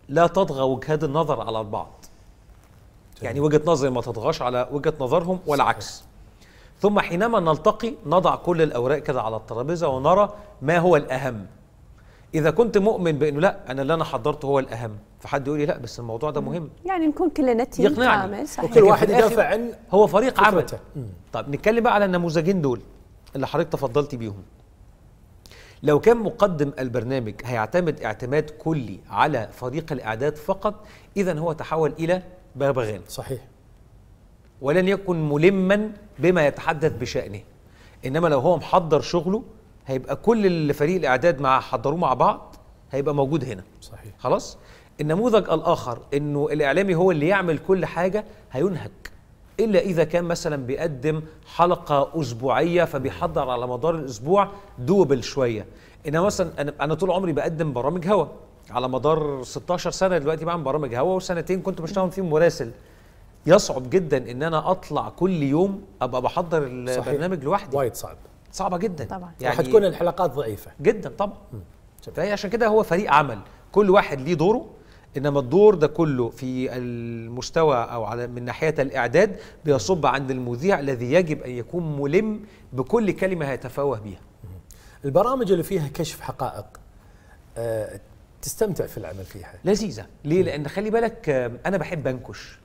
لا تطغى وجهات النظر على البعض. يعني وجهة نظري ما تطغاش على وجهة نظرهم والعكس. ثم حينما نلتقي نضع كل الأوراق كده على الترابيزة ونرى ما هو الأهم. إذا كنت مؤمن بإنه لأ أنا اللي أنا حضرته هو الأهم. فحد يقول لي لأ بس الموضوع ده مهم. يعني نكون كلنا تيم يقنعني. وكل واحد يدافع عن هو فريق عمل. طب نتكلم بقى على النموذجين دول اللي حضرتك تفضلت بيهم. لو كان مقدم البرنامج هيعتمد اعتماد كلي على فريق الأعداد فقط اذا هو تحول إلى بغبغان. صحيح. ولن يكن ملما بما يتحدث بشأنه. إنما لو هو محضر شغله هيبقى كل اللي فريق الإعداد مع حضروه مع بعض هيبقى موجود هنا. صحيح. خلاص؟ النموذج الآخر إنه الإعلامي هو اللي يعمل كل حاجة هينهك. إلا إذا كان مثلا بيقدم حلقة أسبوعية فبيحضر على مدار الأسبوع دوبل شوية. إنما مثلا أنا, أنا طول عمري بقدم برامج هوا. على مدار 16 سنة دلوقتي بعمل برامج هوا وسنتين كنت بشتغل فيهم مراسل. يصعب جدا إن أنا أطلع كل يوم أبقى بحضر البرنامج لوحدي. وايد صعب. صعبة جدا. طبعاً. يعني راح تكون الحلقات ضعيفة. جدا طبعا. فهي عشان كده هو فريق عمل. كل واحد ليه دوره إنما الدور ده كله في المستوى أو على من ناحية الإعداد بيصب عند المذيع الذي يجب أن يكون ملم بكل كلمة هيتفوه بيها. البرامج اللي فيها كشف حقائق آه تستمتع في العمل فيها. لذيذة. ليه؟ لأن خلي بالك أنا بحب أنكش.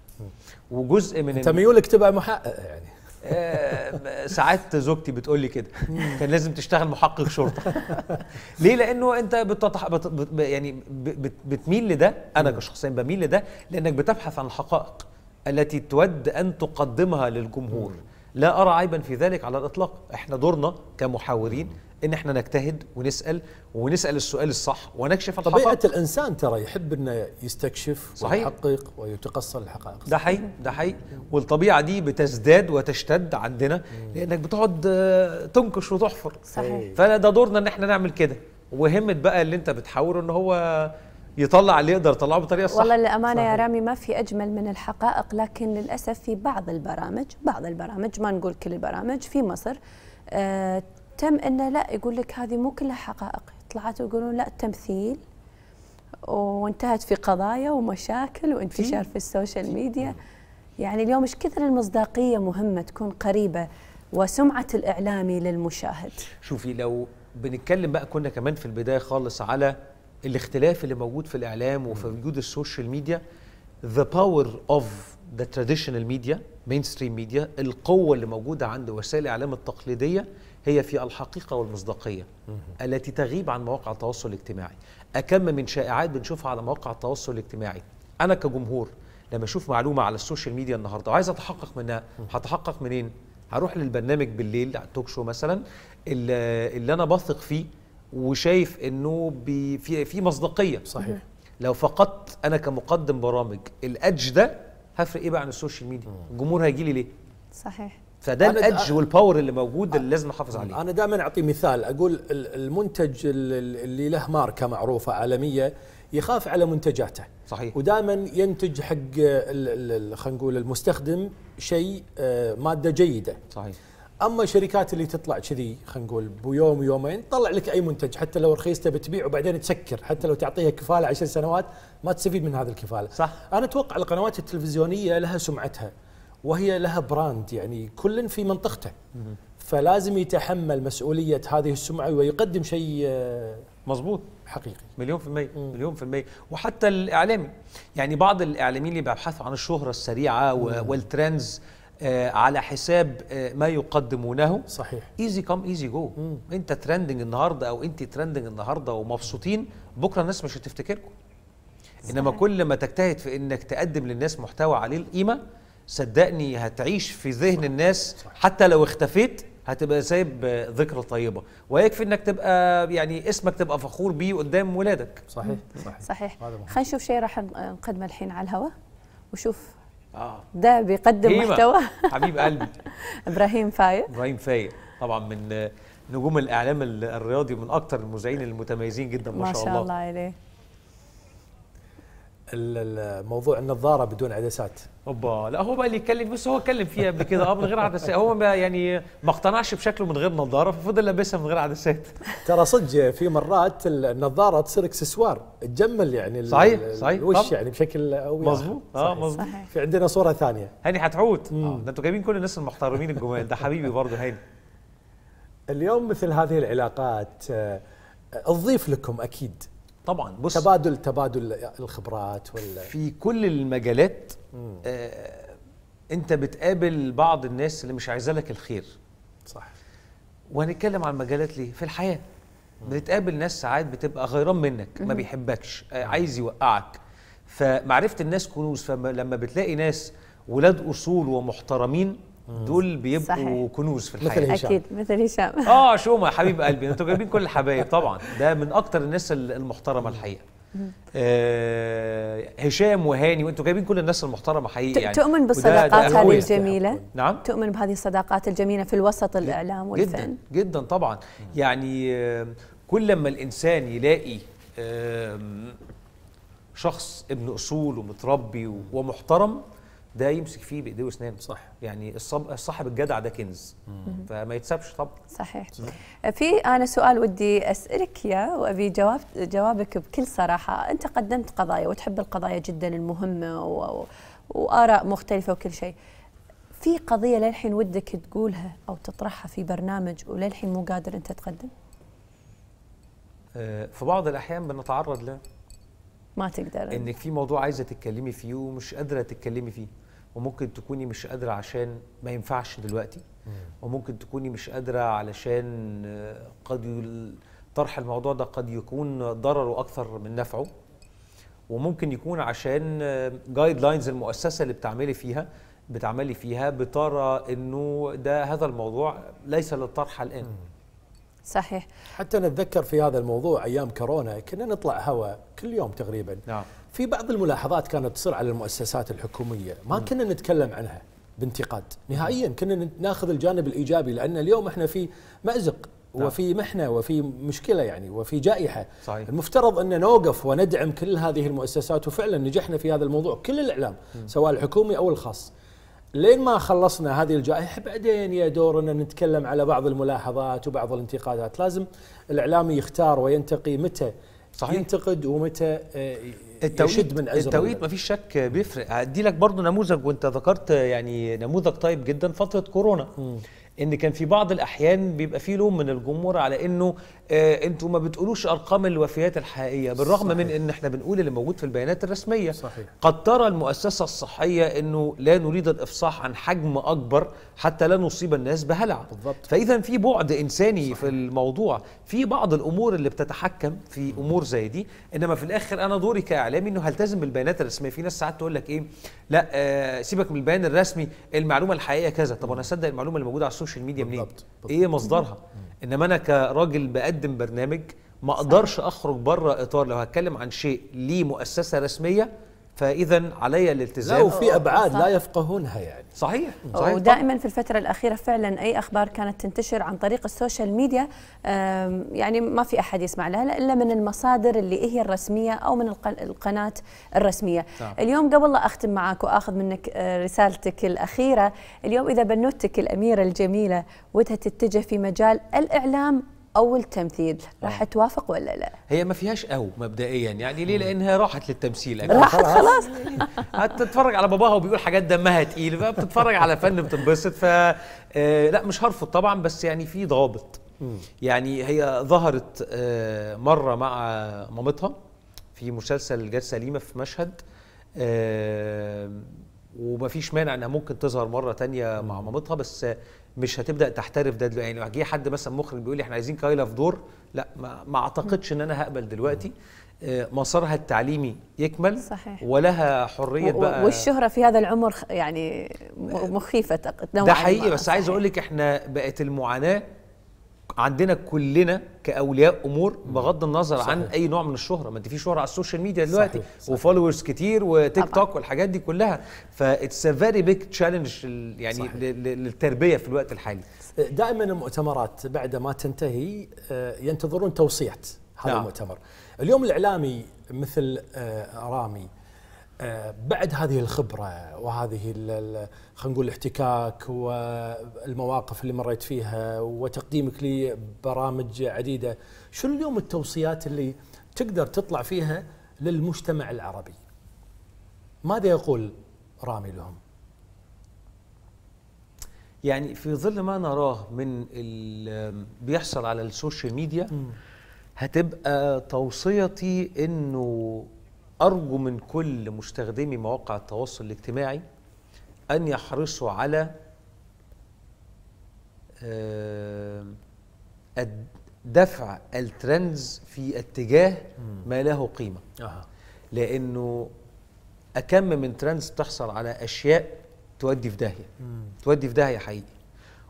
وجزء من أنت ميولك تبقى محقق يعني. ساعات زوجتي بتقول لي كده. كان لازم تشتغل محقق شرطة. ليه؟ لأنه أنت بتتح... بت... بت... يعني بت... بتميل لده. أنا شخصيا بميل لده لأنك بتبحث عن الحقائق التي تود أن تقدمها للجمهور. لا أرى عيبا في ذلك على الإطلاق. إحنا دورنا كمحاورين إن إحنا نجتهد ونسأل ونسأل السؤال الصح ونكشف طبيعة الحقائق الإنسان ترى يحب إنه يستكشف صحيح. ويحقق ويتقصى الحقائق. ده حقيقي ده حقيقي. والطبيعة دي بتزداد وتشتد عندنا لأنك بتقعد آه، تنكش وتحفر. صحيح. فده دورنا إن إحنا نعمل كده. وهمة بقى اللي أنت بتحاوره إن هو يطلع اللي يقدر يطلعه بالطريقة الصح والله للأمانة يا رامي ما في أجمل من الحقائق لكن للأسف في بعض البرامج بعض البرامج ما نقول كل البرامج في مصر آه تم أنه لا يقول لك هذه مو كلها حقائق. طلعت يقولون لا تمثيل وانتهت في قضايا ومشاكل وانتشار في ال social media. يعني اليوم إيش كثر المصداقية مهمة تكون قريبة وسمعة الإعلامي للمشاهد؟ شوفي لو بنتكلم بقى كنا كمان في البداية خالص على الاختلاف اللي موجود في الإعلام وفي وجود ال social media the power of the traditional media mainstream media القوة اللي موجودة عند وسائل الإعلام التقليدية هي في الحقيقة والمصداقية التي تغيب عن مواقع التواصل الاجتماعي. أكم من شائعات بنشوفها على مواقع التواصل الاجتماعي. أنا كجمهور لما أشوف معلومة على ال social media النهاردة وعايز أتحقق منها هتحقق منين؟ هروح للبرنامج بالليل على ال talk show مثلا اللي, اللي أنا بثق فيه وشايف إنه بي- في في مصداقية. صحيح. لو فقدت أنا كمقدم برامج ال edge ده هفرق إيه بقى عن ال social media؟ الجمهور هيجي لي ليه؟ صحيح. فده ال edge وال power اللي موجود اللي لازم نحافظ عليه. أنا دائما أعطي مثال. أقول ال- المنتج ال- اللي له ماركة معروفة عالمية يخاف على منتجاته. صحيح. ودائما ينتج حق ال- ال- ال- خلينا نقول المستخدم شيء آه، مادة جيدة. صحيح. أما الشركات اللي تطلع كذي خلينا نقول بيوم يومين تطلع لك أي منتج حتى لو رخيص تبي تبيع وبعدين تسكر حتى لو تعطيها كفالة عشر سنوات ما تستفيد من هذه الكفالة. صح. أنا أتوقع القنوات التلفزيونية لها سمعتها وهي لها براند يعني كل في منطقته. فلازم يتحمل مسؤولية هذه السمعة ويقدم شيء آه، مظبوط حقيقي. مليون في المية مليون في المية. وحتى الإعلامي يعني بعض الإعلاميين اللي بيبحثوا عن الشهرة السريعة وال trends على حساب آه ما يقدمونه. صحيح. easy come easy go انت trending النهارده أو انت trending النهارده ومبسوطين بكره الناس مش هتفتكركم. إنما كل ما تجتهد في إنك تقدم للناس محتوى عليه القيمة صدقني هتعيش في ذهن الناس. حتى لو اختفيت هتبقى سايب آه، ذكرى طيبة. ويكفي إنك تبقى يعني اسمك تبقى فخور بيه قدام ولادك. صحيح. صحيح. صحيح. خلينا نشوف شيء راح نقدمه الحين على الهواء. وشوف آه. ده بيقدم هيمة، محتوى. حبيب قلبي. إبراهيم فايق. إبراهيم فايق. طبعا من نجوم الإعلام ال- الرياضي ومن أكتر المذيعين المتميزين جدا ما, ما شاء الله عليه. ال- ال- موضوع النظاره بدون عدسات. أوبا. لا هو بقى اللي يتكلم بس هو اتكلم فيها قبل كده. آه من غير عدسات. هو ما يعني ما اقتنعش بشكله من غير نظارة. ففضل لابسها من غير عدسات. ترى صدق في مرات النظارة تصير إكسسوار. تجمل يعني صحيح، ال- صحيح، الوش. يعني بشكل أو مظبوط. آه. مظبوط. في عندنا صورة ثانية. هاني هتعود آه ده أنتوا جايبين كل الناس المحترمين الجمال. ده حبيبي برضه هاني. اليوم مثل هذه العلاقات آه، تضيف لكم أكيد. طبعا بص. تبادل تبادل الخبرات ولا في كل المجالات آه أنت بتقابل بعض الناس اللي مش عايزة لك الخير. صح. وهنتكلم عن مجالات ليه؟ في الحياة. بتقابل ناس ساعات بتبقى غيران منك ما بيحبكش آه عايز يوقعك. فمعرفة الناس كنوز فلما بتلاقي ناس ولاد أصول ومحترمين دول بيبقوا صحيح. كنوز في مثل الحياة. هشام. أكيد مثل هشام. آه شومة حبيب قلبي. أنتوا جايبين كل الحبايب طبعا. ده من أكتر الناس ال- المحترمة الحقيقة. آه هشام وهاني وأنتوا جايبين كل الناس المحترمة حقيقي يعني. تؤمن بالصداقات هذه. الجميلة؟ نعم. تؤمن بهذه الصداقات الجميلة في الوسط الإعلام والفن؟ جدا جدا طبعا يعني آه، كل لما الإنسان يلاقي شخص ابن أصول ومتربي ومحترم ده يمسك فيه بإيديه وأسنانه. صح. يعني الصب- الصاحب الجدع ده كنز. فما يتسابش طبعا. صحيح. في أنا سؤال ودي أسألك اياه وأبي جواب جوابك بكل صراحة. أنت قدمت قضايا وتحب القضايا جدا المهمة و... و... وآراء مختلفة وكل شيء. في قضية للحين ودك تقولها أو تطرحها في برنامج وللحين مو قادر أنت تقدم؟ آه، في بعض الأحيان بنتعرض ل ما تقدر. إنك في موضوع عايزة تتكلمي فيه ومش قادرة تتكلمي فيه. وممكن تكوني مش قادرة عشان ما ينفعش دلوقتي وممكن تكوني مش قادرة علشان آه، قد طرح الموضوع ده قد يكون ضرره أكثر من نفعه وممكن يكون عشان جايد لاينز المؤسسة اللي بتعملي فيها بتعملي فيها بترى إنه ده هذا الموضوع ليس للطرح الآن. صحيح. حتى نتذكر في هذا الموضوع أيام كورونا كنا نطلع هواء كل يوم تقريبا. نعم. في بعض الملاحظات كانت تصير على المؤسسات الحكومية. ما كنا نتكلم عنها بانتقاد. نهائيا كنا ناخذ الجانب الإيجابي لأن اليوم إحنا في مأزق نعم. وفي محنة وفي مشكلة يعني وفي جائحة. صحيح. المفترض أن نوقف وندعم كل هذه المؤسسات وفعلا نجحنا في هذا الموضوع. كل الإعلام سواء الحكومي أو الخاص. لين ما خلصنا هذه الجائحة بعدين يا دورنا نتكلم على بعض الملاحظات وبعض الانتقادات. لازم الاعلامي يختار وينتقي متى صحيح. ينتقد ومتى آه، التوقيت يشد من ازر التوقيت ما فيش شك بيفرق. هدي لك برضو نموذج وانت ذكرت يعني نموذج طيب جدا فترة كورونا. إن كان في بعض الأحيان بيبقى في لوم من الجمهور على إنه أنتوا ما بتقولوش أرقام الوفيات الحقيقية بالرغم صحيح. من إن إحنا بنقول اللي موجود في البيانات الرسمية صحيح. قد ترى المؤسسة الصحية إنه لا نريد الإفصاح عن حجم أكبر حتى لا نصيب الناس بهلع بالضبط. فإذا في بعد إنساني صحيح. في الموضوع في بعض الأمور اللي بتتحكم في أمور زي دي إنما في الآخر أنا دوري كإعلامي إنه هلتزم بالبيانات الرسمية في ناس ساعات تقول لك إيه لا آه سيبك من البيان الرسمي المعلومة الحقيقية كذا طب أنا أصدق المعلومة اللي موجودة على ال social media منين. بالضبط. إيه مصدرها إنما أنا كراجل بقدم برنامج ما أقدرش أخرج بره إطار لو هتكلم عن شيء ليه مؤسسة رسمية فإذا علي لا الالتزام وفي أبعاد صح. لا يفقهونها يعني صحيح صحيح ودائما في الفترة الأخيرة فعلا أي أخبار كانت تنتشر عن طريق ال social media يعني ما في أحد يسمع لها إلا من المصادر اللي هي الرسمية أو من الق- القناة الرسمية نعم. اليوم قبل لا أختم معك وأخذ منك آه، رسالتك الأخيرة اليوم إذا بنوتك الأميرة الجميلة ودها تتجه في مجال الإعلام أو التمثيل راح توافق ولا لا؟ هي ما فيهاش أو مبدئيا يعني ليه؟ لأنها راحت للتمثيل. أكيد. راحت خلاص. هتتفرج على باباها وبيقول حاجات دمها تقيل فبتتفرج على فن بتنبسط. ف آه، لا مش هرفض طبعا بس يعني في ضوابط. يعني هي ظهرت آه، مرة مع مامتها في مسلسل جاد سليمة في مشهد آه، ومفيش مانع إنها ممكن تظهر مرة تانية مع مامتها بس مش هتبدأ تحترف ده دلوقتي يعني لو جه حد مثلا مخرج بيقول لي إحنا عايزين كايلا في دور لا ما, ما أعتقدش إن أنا هقبل دلوقتي آه، مسارها التعليمي يكمل صحيح. ولها حرية و- بقى والشهرة في هذا العمر يعني م- مخيفة تق- نوعاً ده حقيقي. بس عايز. أقول لك إحنا بقت المعاناة عندنا كلنا كأولياء أمور بغض النظر صحيح. عن. أي نوع من الشهرة ما انت في شهرة على ال social media دلوقتي. و followers كتير وتيك طبعاً. توك والحاجات دي كلها ف it's a very big challenge يعني صحيح. للتربية في الوقت الحالي دائما المؤتمرات بعد ما تنتهي آه، ينتظرون توصيات هذا نعم. المؤتمر اليوم الإعلامي مثل آه، رامي بعد هذه الخبرة وهذه خلينا نقول الاحتكاك والمواقف اللي مريت فيها وتقديمك لبرامج عديدة شنو اليوم التوصيات اللي تقدر تطلع فيها للمجتمع العربي؟ ماذا يقول رامي لهم؟ يعني في ظل ما نراه من بيحصل على السوشيال ميديا هتبقى توصيتي إنه أرجو من كل مستخدمي مواقع التواصل الاجتماعي أن يحرصوا على الد- دفع ال trends في اتجاه ما له قيمة. أها. لأنه أكم من trends تحصل على أشياء تودي في داهية. تودي في داهية حقيقي.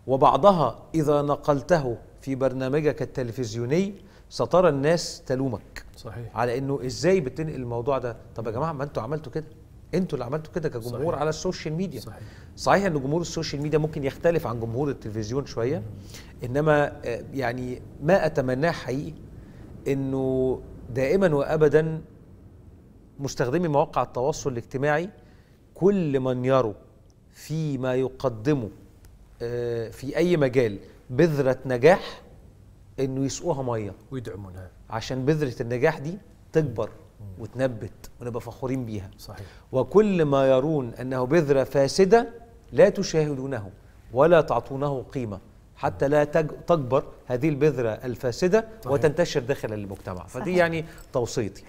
وبعضها إذا نقلته في برنامجك التلفزيوني سترى الناس تلومك. صحيح. على إنه إزاي بتنقل الموضوع ده؟ طب يا جماعة ما أنتوا عملتوا كده. أنتوا اللي عملتوا كده كجمهور صحيح. على السوشيال ميديا. صحيح. صحيح إن جمهور السوشيال ميديا ممكن يختلف عن جمهور التلفزيون شوية إنما آه، يعني ما أتمناه حقيقي إنه دائما وابدا مستخدمي مواقع التواصل الاجتماعي كل من يروا فيما يقدمه آه، في أي مجال بذرة نجاح إنه يسقوها مية. ويدعمونها. عشان بذرة النجاح دي تكبر وتنبت ونبقى فخورين بيها. صحيح. وكل ما يرون أنه بذرة فاسدة لا تشاهدونه ولا تعطونه قيمة. حتى لا تج- تكبر هذه البذرة الفاسدة وتنتشر داخل المجتمع. فدي صحيح. يعني توصيتي.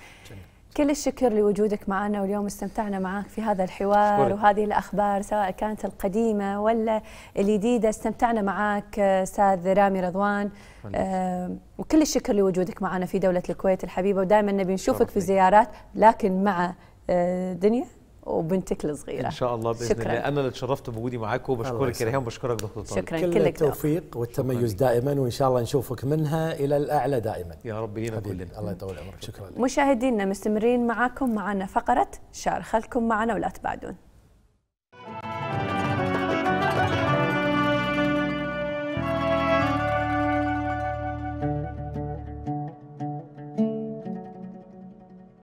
كل الشكر لوجودك معنا واليوم استمتعنا معك في هذا الحوار أشكرك. وهذه الأخبار سواء كانت القديمة ولا الجديدة استمتعنا معك أستاذ رامي رضوان آه، وكل الشكر لوجودك معنا في دولة الكويت الحبيبة ودائما نبي نشوفك في. زيارات لكن مع آه، دنيا وبنتك الصغيرة. إن شاء الله بإذن شكراً. الله. أنا اللي اتشرفت بوجودي معاكم الله وبشكرك يا. ريهام وبشكرك دكتور طارق. شكرا. كل كلك التوفيق والتميز دائما وإن شاء الله نشوفك منها إلى الأعلى دائما. يا رب لينا كلنا. الله يطول عمرك. شكرا لك. مشاهدينا مستمرين معاكم معنا فقرة شار خلكم معنا ولا تبعدون.